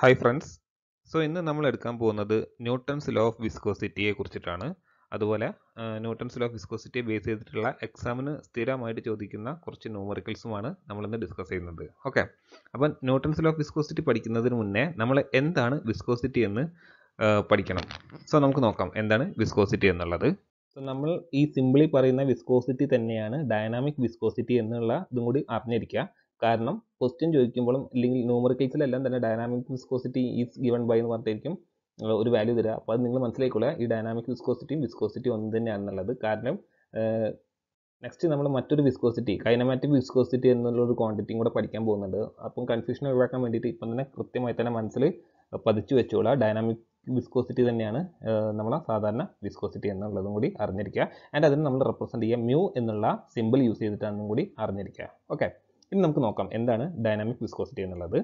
Hi friends so ഇന്ന് നമ്മൾ എടുക്കാൻ പോകുന്നത് ന്യൂട്ടൺസ് ലോ ഓഫ് വിസ്കോസിറ്റിയെ കുറിച്ചിട്ടാണ്. അതുപോലെ ന്യൂട്ടൺസ് ലോ ഓഫ് വിസ്കോസിറ്റിയെ ബേസ് ചെയ്തിട്ടുള്ള എക്സാമിന് സ്ഥിരമായിട്ട് ചോദിക്കുന്ന കുറച്ച് ന്യൂമറിക്കൽസുമാണ് നമ്മളിന്ന് ഡിസ്കസ് ചെയ്യുന്നത്. ഓക്കെ അപ്പം ന്യൂട്ടൺസ് ലോ ഓഫ് വിസ്കോസിറ്റി പഠിക്കുന്നതിന് മുന്നേ നമ്മൾ എന്താണ് വിസ്കോസിറ്റി എന്ന് പഠിക്കണം. സോ നമുക്ക് നോക്കാം എന്താണ് വിസ്കോസിറ്റി എന്നുള്ളത്. സോ നമ്മൾ ഈ സിമ്പിളി പറയുന്ന വിസ്കോസിറ്റി തന്നെയാണ് ഡയനാമിക് വിസ്കോസിറ്റി എന്നുള്ള ഇതും കൂടി അറിഞ്ഞിരിക്കുക. കാരണം ക്വസ്റ്റ്യൻ ചോദിക്കുമ്പോഴും അല്ലെങ്കിൽ ന്യൂമറിക്കൽസിലെല്ലാം തന്നെ dynamic viscosity is given by എന്ന് പറഞ്ഞിട്ടായിരിക്കും ഒരു വാല്യൂ തരിക അപ്പോൾ അത് നിങ്ങൾ മനസ്സിലാക്കിക്കൊള്ളുക ഈ ഡൈനാമിക് വിസ്കോസിറ്റിയും വിസ്കോസിറ്റി ഒന്ന് തന്നെയാണെന്നുള്ളത് കാരണം നെക്സ്റ്റ് നമ്മൾ മറ്റൊരു വിസ്കോസിറ്റി കൈനമാറ്റിക് വിസ്കോസിറ്റി എന്നുള്ള ഒരു ക്വാണ്ടിറ്റിയും കൂടെ പഠിക്കാൻ പോകുന്നുണ്ട്. അപ്പം കൺഫ്യൂഷൻ ഒഴിവാക്കാൻ വേണ്ടിയിട്ട് ഇപ്പം തന്നെ കൃത്യമായി തന്നെ മനസ്സിൽ പതിച്ചു വെച്ചോളാം. ഡൈനാമിക് വിസ്കോസിറ്റി തന്നെയാണ് നമ്മളെ സാധാരണ വിസ്കോസിറ്റി എന്നുള്ളതും കൂടി അറിഞ്ഞിരിക്കുക. ആൻഡ് അതിന് നമ്മൾ റെപ്രസെന്റ് ചെയ്യുക മ്യൂ എന്നുള്ള സിമ്പിൾ യൂസ് ചെയ്തിട്ടാണെന്നും കൂടി അറിഞ്ഞിരിക്കുക. ഓക്കെ ഇനി നമുക്ക് നോക്കാം എന്താണ് ഡൈനാമിക് വിസ്കോസിറ്റി എന്നുള്ളത്.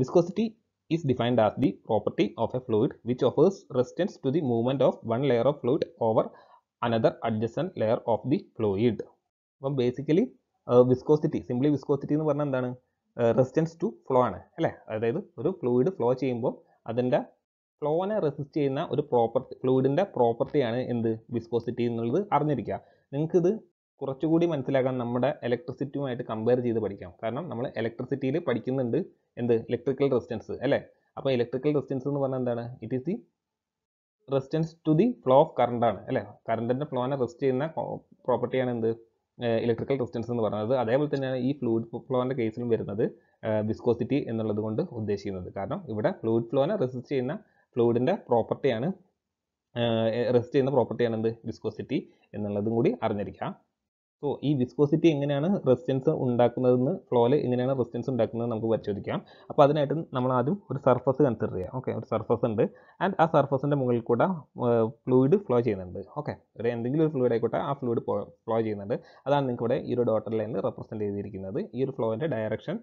Viscosity is defined as the property of a fluid which offers resistance to the movement of one layer of fluid over another adjacent layer of the fluid അപ്പം basically viscosity simply viscosity എന്ന് പറഞ്ഞാൽ എന്താണ്? Resistance to flow ആണ് അല്ലേ? അതായത് ഒരു fluid flow ചെയ്യുമ്പോൾ അതിന്റെ ഫ്ലോനെ റെസിസ്റ്റ് ചെയ്യുന്ന ഒരു പ്രോപ്പർട്ടി ഫ്ലൂയിഡിന്റെ പ്രോപ്പർട്ടിയാണ് എന്ത്? വിസ്കോസിറ്റി എന്നുള്ളത് അറിഞ്ഞിരിക്കുക. നിങ്ങൾക്കിത് കുറച്ചുകൂടി മനസ്സിലാക്കാൻ നമ്മുടെ ഇലക്ട്രിസിറ്റിയുമായിട്ട് കമ്പയർ ചെയ്ത് പഠിക്കാം. കാരണം നമ്മൾ ഇലക്ട്രിസിറ്റിയിൽ പഠിക്കുന്നുണ്ട് എന്ത്? ഇലക്ട്രിക്കൽ റെസിസ്റ്റൻസ് അല്ലേ? അപ്പോൾ ഇലക്ട്രിക്കൽ റെസിസ്റ്റൻസ് എന്ന് പറഞ്ഞാൽ എന്താണ്? It is the resistance to the flow of current ആണ് അല്ലേ? കറണ്ടിന്റെ ഫ്ലോനെ റെസ്റ്റ് ചെയ്യുന്ന പ്രോപ്പർട്ടിയാണ് എന്ത്? ഇലക്ട്രിക്കൽ റെസിസ്റ്റൻസ് എന്ന് പറയുന്നത്. അതേപോലെ തന്നെയാണ് ഈ ഫ്ലൂയിഡ് ഫ്ലോന്റെ കേസിലും വരുന്നത് വിസ്കോസിറ്റി എന്നുള്ളത് കൊണ്ട് ഉദ്ദേശിക്കുന്നത്. കാരണം ഇവിടെ ഫ്ലൂയിഡ് ഫ്ലോനെ റെസിസ്റ്റ് ചെയ്യുന്ന ഫ്ലൂയിഡിന്റെ പ്രോപ്പർട്ടിയാണ് റെസിസ്റ്റ് ചെയ്യുന്ന പ്രോപ്പർട്ടിയാണ് എന്ത്? വിസ്കോസിറ്റി എന്നുള്ളതും കൂടി അറിഞ്ഞിരിക്കുക സോ ഈ വിസ്കോസിറ്റി എങ്ങനെയാണ് റെസിസ്റ്റൻസ് ഉണ്ടാക്കുന്നതെന്ന് ഫ്ലോയിൽ എങ്ങനെയാണ് റെസിസ്റ്റൻസ് ഉണ്ടാക്കുന്നത് നമുക്ക് പരിശോധിക്കാം. അപ്പോൾ അതിനായിട്ട് നമ്മൾ ആദ്യം ഒരു സർഫസ് കൺസിഡർ ചെയ്യാം. ഓക്കെ ഒരു സർഫസ് ഉണ്ട്. ആൻഡ് ആ സർഫസിന്റെ മുകളിൽ കൂടെ ഫ്ലൂയിഡ് ഫ്ലോ ചെയ്യുന്നുണ്ട്. ഓക്കെ ഒരു എന്തെങ്കിലും ഒരു ഫ്ലൂയിഡ് ആയിക്കോട്ടെ ആ ഫ്ലൂയിഡ് ഫ്ലോ ചെയ്യുന്നുണ്ട്. അതാണ് നിങ്ങൾക്ക് ഇവിടെ ഈ ഒരു ഡോട്ടർ ലൈനിൽ റെപ്രസെന്റ് ചെയ്തിരിക്കുന്നത്. ഈ ഒരു ഫ്ലോയിന്റെ ഡയറക്ഷൻ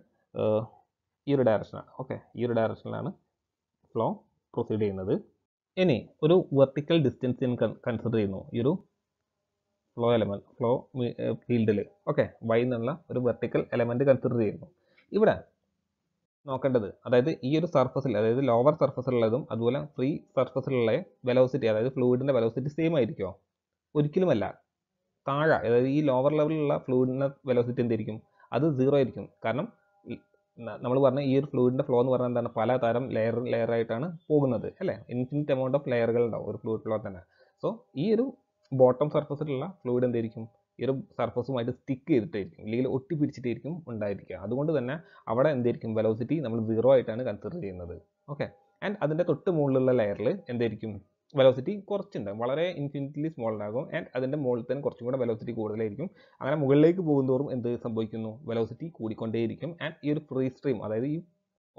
ഈ ഒരു ഡയറക്ഷനാണ് ഓക്കെ ഈ ഒരു ഡയറക്ഷനിലാണ് ഫ്ലോ പ്രൊസീഡ് ചെയ്യുന്നത്. ഇനി ഒരു വെർട്ടിക്കൽ ഡിസ്റ്റൻസ് കൺസിഡർ ചെയ്യുന്നു. ഈ ഒരു ഫ്ലോ എലമെന്റ് ഫ്ലോ ഫീൽഡിൽ ഓക്കെ വൈ എന്നുള്ള ഒരു വെർട്ടിക്കൽ എലമെന്റ് കൺസിഡർ ചെയ്യുന്നു. ഇവിടെ നോക്കേണ്ടത് അതായത് ഈ ഒരു സർഫസിൽ അതായത് ലോവർ സർഫസിലുള്ളതും അതുപോലെ ഫ്രീ സർഫസിലുള്ള വെലോസിറ്റി അതായത് ഫ്ലൂയിഡിന്റെ വെലോസിറ്റി സെയിം ആയിരിക്കുമോ ഒരിക്കലുമല്ല. താഴെ അതായത് ഈ ലോവർ ലെവലിലുള്ള ഫ്ലൂയിഡിന്റെ വെലോസിറ്റി എന്തായിരിക്കും അത് സീറോ ആയിരിക്കും. കാരണം നമ്മൾ പറഞ്ഞ ഈ ഒരു ഫ്ലൂയിഡിന്റെ ഫ്ലോ എന്ന് പറഞ്ഞാൽ എന്താണ്? പല തരം ലെയർ ലെയറായിട്ടാണ് പോകുന്നത് അല്ലേ? ഇൻഫിനിറ്റ് എമൗണ്ട് ഓഫ് ലെയറുകൾ ഉണ്ടാവും ഒരു ഫ്ലൂയിഡ് ഫ്ലോ തന്നെ. സോ ഈ ഒരു ബോട്ടം സർഫസിലുള്ള ഫ്ലൂയിഡ് എന്തായിരിക്കും? ഈ ഒരു സർഫസുമായിട്ട് സ്റ്റിക്ക് ചെയ്തിട്ടായിരിക്കും. അല്ലെങ്കിൽ ഒട്ടി പിടിച്ചിട്ടായിരിക്കും ഉണ്ടായിരിക്കുക. അതുകൊണ്ട് തന്നെ അവിടെ എന്തായിരിക്കും? വെലോസിറ്റി നമ്മൾ സീറോ ആയിട്ടാണ് കൺസിഡർ ചെയ്യുന്നത്. ഓക്കെ ആൻഡ് അതിന്റെ തൊട്ട് മുകളിലുള്ള ലെയറിൽ എന്തായിരിക്കും? വെലോസിറ്റി കുറച്ചുണ്ടാകും വളരെ ഇൻഫിനിറ്റ്ലി സ്മോൾ ഉണ്ടാകും. ആൻഡ് അതിന്റെ മുകളിൽ തന്നെ കുറച്ചും കൂടെ വെലോസിറ്റി കൂടുതലായിരിക്കും. അങ്ങനെ മുകളിലേക്ക് പോകുന്നതോറും എന്ത് സംഭവിക്കുന്നു? വെലോസിറ്റി കൂടിക്കൊണ്ടേയിരിക്കും. ആൻഡ് ഈ ഒരു ഫ്രീ സ്ട്രീം അതായത് ഈ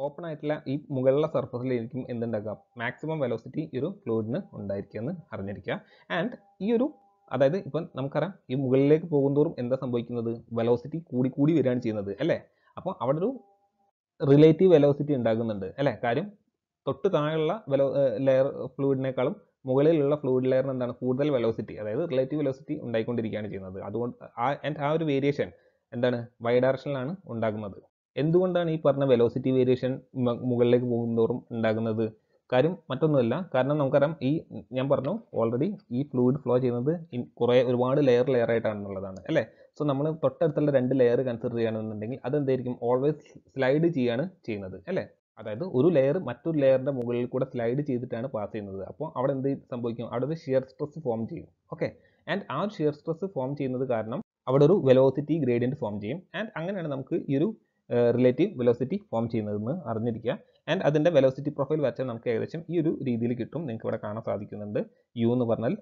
ഓപ്പൺ ആയിട്ടുള്ള ഈ മുകളിലെ സർഫസിൽ സർഫസിലായിരിക്കും എന്തുണ്ടാക്കുക മാക്സിമം വെലോസിറ്റി ഈ ഒരു ഫ്ലൂയിഡിന് ഉണ്ടായിരിക്കുമെന്ന് അറിഞ്ഞിരിക്കുക. ആൻഡ് ഈ ഒരു അതായത് ഇപ്പം നമുക്കറിയാം ഈ മുകളിലേക്ക് പോകുന്തോറും എന്താ സംഭവിക്കുന്നത്? വെലോസിറ്റി കൂടി കൂടി വരികയാണ് ചെയ്യുന്നത് അല്ലേ? അപ്പോൾ അവിടെ ഒരു റിലേറ്റീവ് വെലോസിറ്റി ഉണ്ടാകുന്നുണ്ട് അല്ലേ? കാര്യം തൊട്ട് താഴെയുള്ള വെലോ ലെയർ ഫ്ലൂയിഡിനേക്കാളും മുകളിലുള്ള ഫ്ലൂയിഡ് ലെയറിന് എന്താണ്? കൂടുതൽ വെലോസിറ്റി അതായത് റിലേറ്റീവ് വെലോസിറ്റി ഉണ്ടായിക്കൊണ്ടിരിക്കുകയാണ് ചെയ്യുന്നത്. അതുകൊണ്ട് ആ ആൻഡ് ആ ഒരു വേരിയേഷൻ എന്താണ്? വൈ ഡയറക്ഷനിലാണ് ഉണ്ടാകുന്നത്. എന്തുകൊണ്ടാണ് ഈ പറഞ്ഞ വെലോസിറ്റി വേരിയേഷൻ മുകളിലേക്ക് പോകുന്നതോറും ഉണ്ടാകുന്നത്? കാര്യം മറ്റൊന്നുമല്ല. കാരണം നമുക്കറിയാം ഈ ഞാൻ പറഞ്ഞു ഓൾറെഡി ഈ ഫ്ലൂയിഡ് ഫ്ലോ ചെയ്യുന്നത് കുറേ ഒരുപാട് ലെയർ ലെയർ ആയിട്ടാണെന്നുള്ളതാണ് അല്ലേ? സോ നമ്മൾ തൊട്ടടുത്തുള്ള രണ്ട് ലെയർ കൺസിഡർ ചെയ്യണമെന്നുണ്ടെങ്കിൽ അതെന്തായിരിക്കും? ഓൾവേസ് സ്ലൈഡ് ചെയ്യാണ് ചെയ്യുന്നത് അല്ലേ? അതായത് ഒരു ലെയർ മറ്റൊരു ലെയറിന്റെ മുകളിൽ കൂടെ സ്ലൈഡ് ചെയ്തിട്ടാണ് പാസ് ചെയ്യുന്നത്. അപ്പോൾ അവിടെ എന്ത് സംഭവിക്കും? അവിടെ ഒരു ഷിയർ സ്ട്രെസ് ഫോം ചെയ്യും. ഓക്കെ ആൻഡ് ആ ഷിയർ സ്ട്രെസ് ഫോം ചെയ്യുന്നത് കാരണം അവിടെ ഒരു വെലോസിറ്റി ഗ്രേഡിയന്റ് ഫോം ചെയ്യും. ആൻഡ് അങ്ങനെയാണ് നമുക്ക് ഈ ഒരു റിലേറ്റീവ് വെലോസിറ്റി ഫോം ചെയ്യുന്നതെന്ന് അറിഞ്ഞിരിക്കുക. ആൻഡ് അതിന്റെ വെലോസിറ്റി പ്രൊഫൈൽ വരച്ചാൽ നമുക്ക് ഏകദേശം ഈ ഒരു രീതിയിൽ കിട്ടും. നിങ്ങൾക്ക് ഇവിടെ കാണാൻ സാധിക്കുന്നുണ്ട്. യു എന്ന് പറഞ്ഞാൽ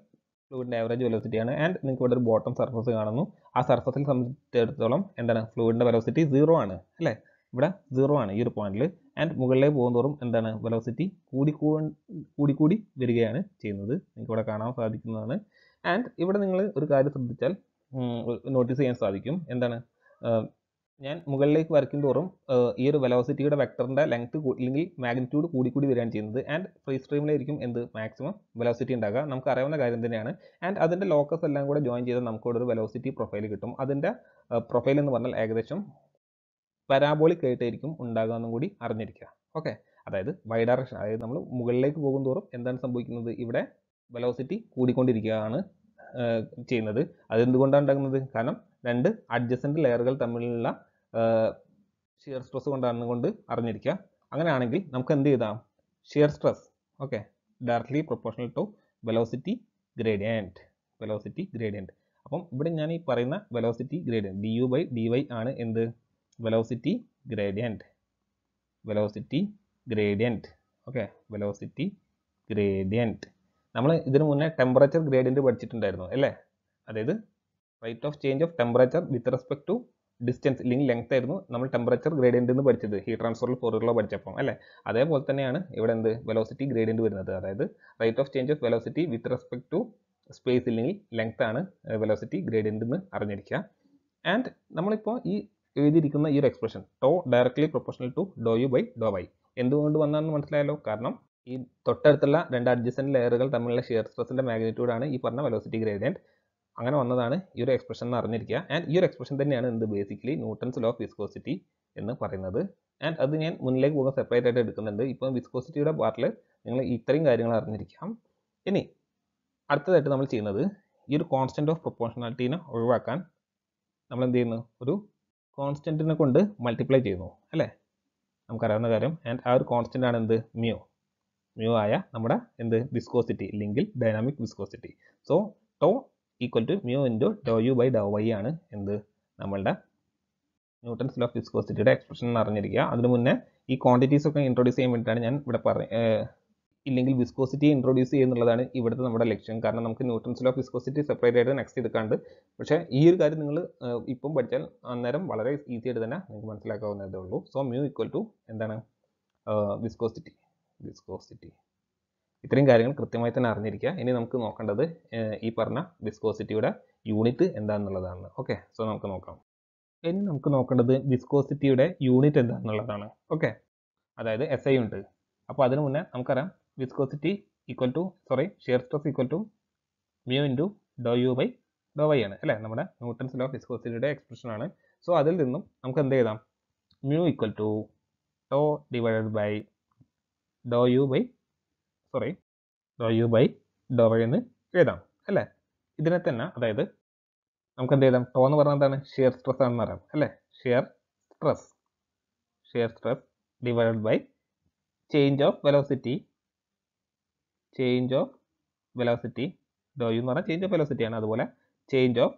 ഫ്ലൂയിഡിന്റെ ആവറേജ് വെലോസിറ്റിയാണ് ആൻഡ് നിങ്ങൾക്ക് ഇവിടെ ഒരു ബോട്ടം സർഫസ് കാണുന്നു. ആ സർഫസിൽ സംബന്ധിച്ചിടത്തോളം എന്താണ്? ഫ്ലൂയിഡിന്റെ വെലോസിറ്റി സീറോ ആണ്. അല്ലേ? ഇവിടെ സീറോ ആണ് ഈ ഒരു പോയിന്റിൽ ആൻഡ് മുകളിലേക്ക് പോകുന്നതോറും എന്താണ്? വെലോസിറ്റി കൂടി കൂടി വരികയാണ് ചെയ്യുന്നത്. നിങ്ങൾക്ക് ഇവിടെ കാണാൻ സാധിക്കുന്നതാണ്. ആൻഡ് ഇവിടെ നിങ്ങൾ ഒരു കാര്യം ശ്രദ്ധിച്ചാൽ നോട്ടീസ് ചെയ്യാൻ സാധിക്കും. എന്താണ്? ഞാൻ മുകളിലേക്ക് വരയ്ക്കും തോറും ഈ ഒരു വെലോസിറ്റിയുടെ വെക്ടറിന്റെ ലെങ്ത് അല്ലെങ്കിൽ മാഗ്നിറ്റ്യൂഡ് കൂടിക്കൂടി കൂടി വരികയാണ് ചെയ്യുന്നത്. ആൻഡ് ഫ്രീ സ്ട്രീമിലായിരിക്കും എന്ത്? മാക്സിമം വെലോസിറ്റി ഉണ്ടാകുക. നമുക്ക് അറിയാവുന്ന കാര്യം തന്നെയാണ്. ആൻഡ് അതിന്റെ ലോക്കസ് എല്ലാം കൂടെ ജോയിൻ ചെയ്താൽ നമുക്ക് ഒരു വെലോസിറ്റി പ്രൊഫൈൽ കിട്ടും. അതിന്റെ പ്രൊഫൈൽ എന്ന് പറഞ്ഞാൽ ഏകദേശം പരാബോളിക് ആയിട്ടായിരിക്കും ഉണ്ടാകുക എന്നും കൂടി അറിഞ്ഞിരിക്കുക. ഓക്കെ അതായത് വൈ ഡയറക്ഷൻ അതായത് നമ്മൾ മുകളിലേക്ക് പോകും തോറും എന്താണ് സംഭവിക്കുന്നത്? ഇവിടെ വെലോസിറ്റി കൂടിക്കൊണ്ടിരിക്കുകയാണ് ചെയ്യുന്നത്. അതെന്തുകൊണ്ടാണ് ഉണ്ടാകുന്നത്? കാരണം രണ്ട് അഡ്ജസന്റ് ലെയറുകൾ തമ്മിലുള്ള ഷിയർ സ്ട്രെസ് കൊണ്ടാണ് കൊണ്ട് അറിഞ്ഞിരിക്കുക. അങ്ങനെയാണെങ്കിൽ നമുക്ക് എന്ത് ചെയ്താം? Shear stress okay directly proportional to velocity gradient velocity gradient അപ്പം ഇവിടെ ഞാൻ ഈ പറയുന്ന velocity gradient D U by D Y ആണ് എന്ത്? Velocity gradient velocity gradient okay velocity gradient നമ്മൾ ഇതിനു മുന്നേ ടെമ്പറേച്ചർ ഗ്രേഡിയന്റ് പഠിച്ചിട്ടുണ്ടായിരുന്നു അല്ലേ? അതായത് rate of change of temperature with respect to distance ഇല്ലെങ്കിൽ ലെങ്ത് ആയിരുന്നു നമ്മൾ ടെമ്പറേച്ചർ ഗ്രേഡിയന്റ് എന്ന് പഠിച്ചത്. ഹീറ്റ് ട്രാൻസ്ഫറിൽ ഫോറിലോ പഠിച്ചപ്പം അല്ലേ? അതേപോലെ തന്നെയാണ് ഇവിടെ എന്ത്? വെലോസിറ്റി ഗ്രേഡിയന്റ് വരുന്നത്. അതായത് rate of change of velocity with respect to space ഇല്ലെങ്കിൽ ലെങ്ത് ആണ് വെലോസിറ്റി ഗ്രേഡിയന്റ് എന്ന് അറിഞ്ഞിരിക്കുക. ആൻഡ് നമ്മളിപ്പോൾ ഈ എഴുതിയിരിക്കുന്ന ഈ ഒരു expression tau directly proportional to do u by do y എന്തുകൊണ്ട് വന്നാന്ന് മനസ്സിലായല്ലോ? കാരണം ഈ തൊട്ടടുത്തുള്ള രണ്ട് അഡ്ജസ്റ്റന്റ് ലെയറുകൾ തമ്മിലുള്ള ഷിയർ സ്ട്രെസ്സിന്റെ മാഗ്നിറ്റ്യൂഡാണ് ഈ പറഞ്ഞ വെലോസിറ്റി ഗ്രേഡിയന്റ് അങ്ങനെ വന്നതാണ് ഈ ഒരു എക്സ്പ്രഷൻ എന്ന് അറിഞ്ഞിരിക്കുക. ആൻഡ് ഈ ഒരു എക്സ്പ്രഷൻ തന്നെയാണ് എന്ത്? Basically Newton's law of viscosity എന്ന് പറയുന്നത്. ആൻഡ് അത് ഞാൻ മുന്നിലേക്ക് പോകുന്ന സെപ്പറേറ്റ് ആയിട്ട് എടുക്കുന്നുണ്ട്. ഇപ്പം വിസ്കോസിറ്റിയുടെ പാർട്ടിൽ നിങ്ങൾ ഇത്രയും കാര്യങ്ങൾ അറിഞ്ഞിരിക്കാം. ഇനി അടുത്തതായിട്ട് നമ്മൾ ചെയ്യുന്നത് ഈ ഒരു കോൺസ്റ്റന്റ് ഓഫ് പ്രൊപ്പോർഷണാലിറ്റീനെ ഒഴിവാക്കാൻ നമ്മൾ എന്ത് ചെയ്യുന്നു? ഒരു കോൺസ്റ്റന്റിനെ കൊണ്ട് മൾട്ടിപ്ലൈ ചെയ്യുന്നു. അല്ലേ? നമുക്കറിയാവുന്ന കാര്യം. ആൻഡ് ആ ഒരു കോൺസ്റ്റന്റ് ആണ് എന്ത്? മ്യൂ മ്യൂ ആയ നമ്മുടെ എന്ത്? വിസ്കോസിറ്റി അല്ലെങ്കിൽ dynamic viscosity so tau equal to mu into do u by do y ആണ് എന്ത്? നമ്മളുടെ ന്യൂട്ടൺസ് ലോ ഓഫ് വിസ്കോസിറ്റിയുടെ എക്സ്പ്രഷൻ അറിഞ്ഞിരിക്കുക. അതിന് മുന്നേ ഈ ക്വാണ്ടിറ്റീസ് ഒക്കെ ഇൻട്രൊഡ്യൂസ് ചെയ്യാൻ വേണ്ടിയിട്ടാണ് ഞാൻ ഇവിടെ പറഞ്ഞ ഇല്ലെങ്കിൽ വിസ്കോസിറ്റി ഇൻട്രൊഡ്യൂസ് ചെയ്യുന്നുള്ളതാണ് ഇവിടുത്തെ നമ്മുടെ ലക്ഷ്യം. കാരണം നമുക്ക് Newton's law of viscosity separate ആയിട്ട് നെക്സ്റ്റ് എടുക്കാണ്ട്. പക്ഷേ ഈ ഒരു കാര്യം നിങ്ങൾ ഇപ്പം പഠിച്ചാൽ അന്നേരം വളരെ ഈസി ആയിട്ട് തന്നെ നിങ്ങൾക്ക് മനസ്സിലാക്കാവുന്നതേ ഉള്ളൂ. സോ മ്യൂ ഈക്വൽ ടു എന്താണ്? വിസ്കോസിറ്റി വിസ്കോസിറ്റി ഇത്രയും കാര്യങ്ങൾ കൃത്യമായി തന്നെ അറിഞ്ഞിരിക്കുക. ഇനി നമുക്ക് നോക്കേണ്ടത് ഈ പറഞ്ഞ വിസ്കോസിറ്റിയുടെ യൂണിറ്റ് എന്താണെന്നുള്ളതാണ് ഓക്കെ സോ നമുക്ക് നോക്കാം. ഇനി നമുക്ക് നോക്കേണ്ടത് വിസ്കോസിറ്റിയുടെ യൂണിറ്റ് എന്താണെന്നുള്ളതാണ് ഓക്കെ അതായത് എസ് ഐ ഉണ്ട്. അപ്പോൾ അതിന് മുന്നേ നമുക്കറിയാം viscosity equal to sorry shear stress equal to mu into do u by do y ആണ്. അല്ലേ? നമ്മുടെ ന്യൂട്ടൺസ് ലോ ഓഫ് വിസ്കോസിറ്റിയുടെ എക്സ്പ്രഷൻ ആണ്. സോ അതിൽ നിന്നും നമുക്ക് എന്ത് ചെയ്താം mu equal to do divided by do u by sorry do u by do y എന്ന് എഴുതാം അല്ലേ? ഇതിനെ തന്നെ അതായത് നമുക്ക് എന്ത് ചെയ്താം ടോ എന്ന് പറഞ്ഞാൽ എന്താണ്? ഷിയർ സ്ട്രെസ് ആണെന്ന് പറയാം അല്ലേ? Shear stress shear stress divided by change of velocity change of velocity do u എന്ന് പറഞ്ഞാൽ ചേഞ്ച് ഓഫ് വെലോസിറ്റി ആണ്. അതുപോലെ ചേഞ്ച് ഓഫ്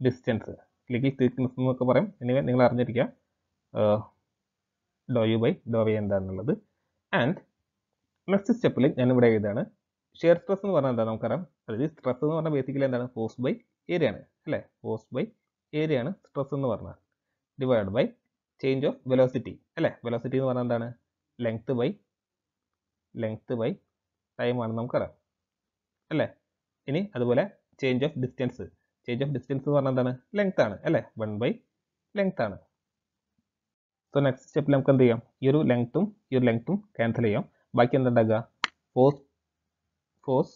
ഡിസ്റ്റൻസ് അല്ലെങ്കിൽ തിക്നെസ് എന്നൊക്കെ പറയും. ഇനി നിങ്ങൾ അറിഞ്ഞിരിക്കുക. Do u by do y എന്താണെന്നുള്ളത് ആൻഡ് നെക്സ്റ്റ് സ്റ്റെപ്പിൽ ഞാൻ ഇവിടെ എഴുതാണ് ഷെയർ സ്ട്രെസ് എന്ന് പറഞ്ഞാൽ എന്താ നമുക്കറിയാം? അതായത് സ്ട്രെസ് എന്ന് പറഞ്ഞാൽ ബേസിക്കലി എന്താണ്? ഫോഴ്സ് ബൈ ഏരിയ ആണ് അല്ലേ? ഫോഴ്സ് ബൈ ഏരിയ ആണ് സ്ട്രെസ് എന്ന് പറഞ്ഞാൽ. Divide by change of velocity അല്ലേ? വെലോസിറ്റി എന്ന് പറഞ്ഞാൽ എന്താണ്? Length by length by time ആണ് നമുക്കറിയാം അല്ലേ? ഇനി അതുപോലെ change of distance change of distance എന്ന് പറഞ്ഞാൽ എന്താണ്? ലെങ്ത് ആണ് അല്ലേ? വൺ ബൈ ലെങ്ത് ആണ്. സോ നെക്സ്റ്റ് സ്റ്റെപ്പിൽ നമുക്ക് എന്ത് ചെയ്യാം? ഈ ഒരു ലെങ്ത്തും ഈ ഒരു ലെങ്ത്തും ക്യാൻസൽ ചെയ്യാം. ബാക്കി എന്താ ഉണ്ടാകുക ഫോഴ്സ് ഫോഴ്സ്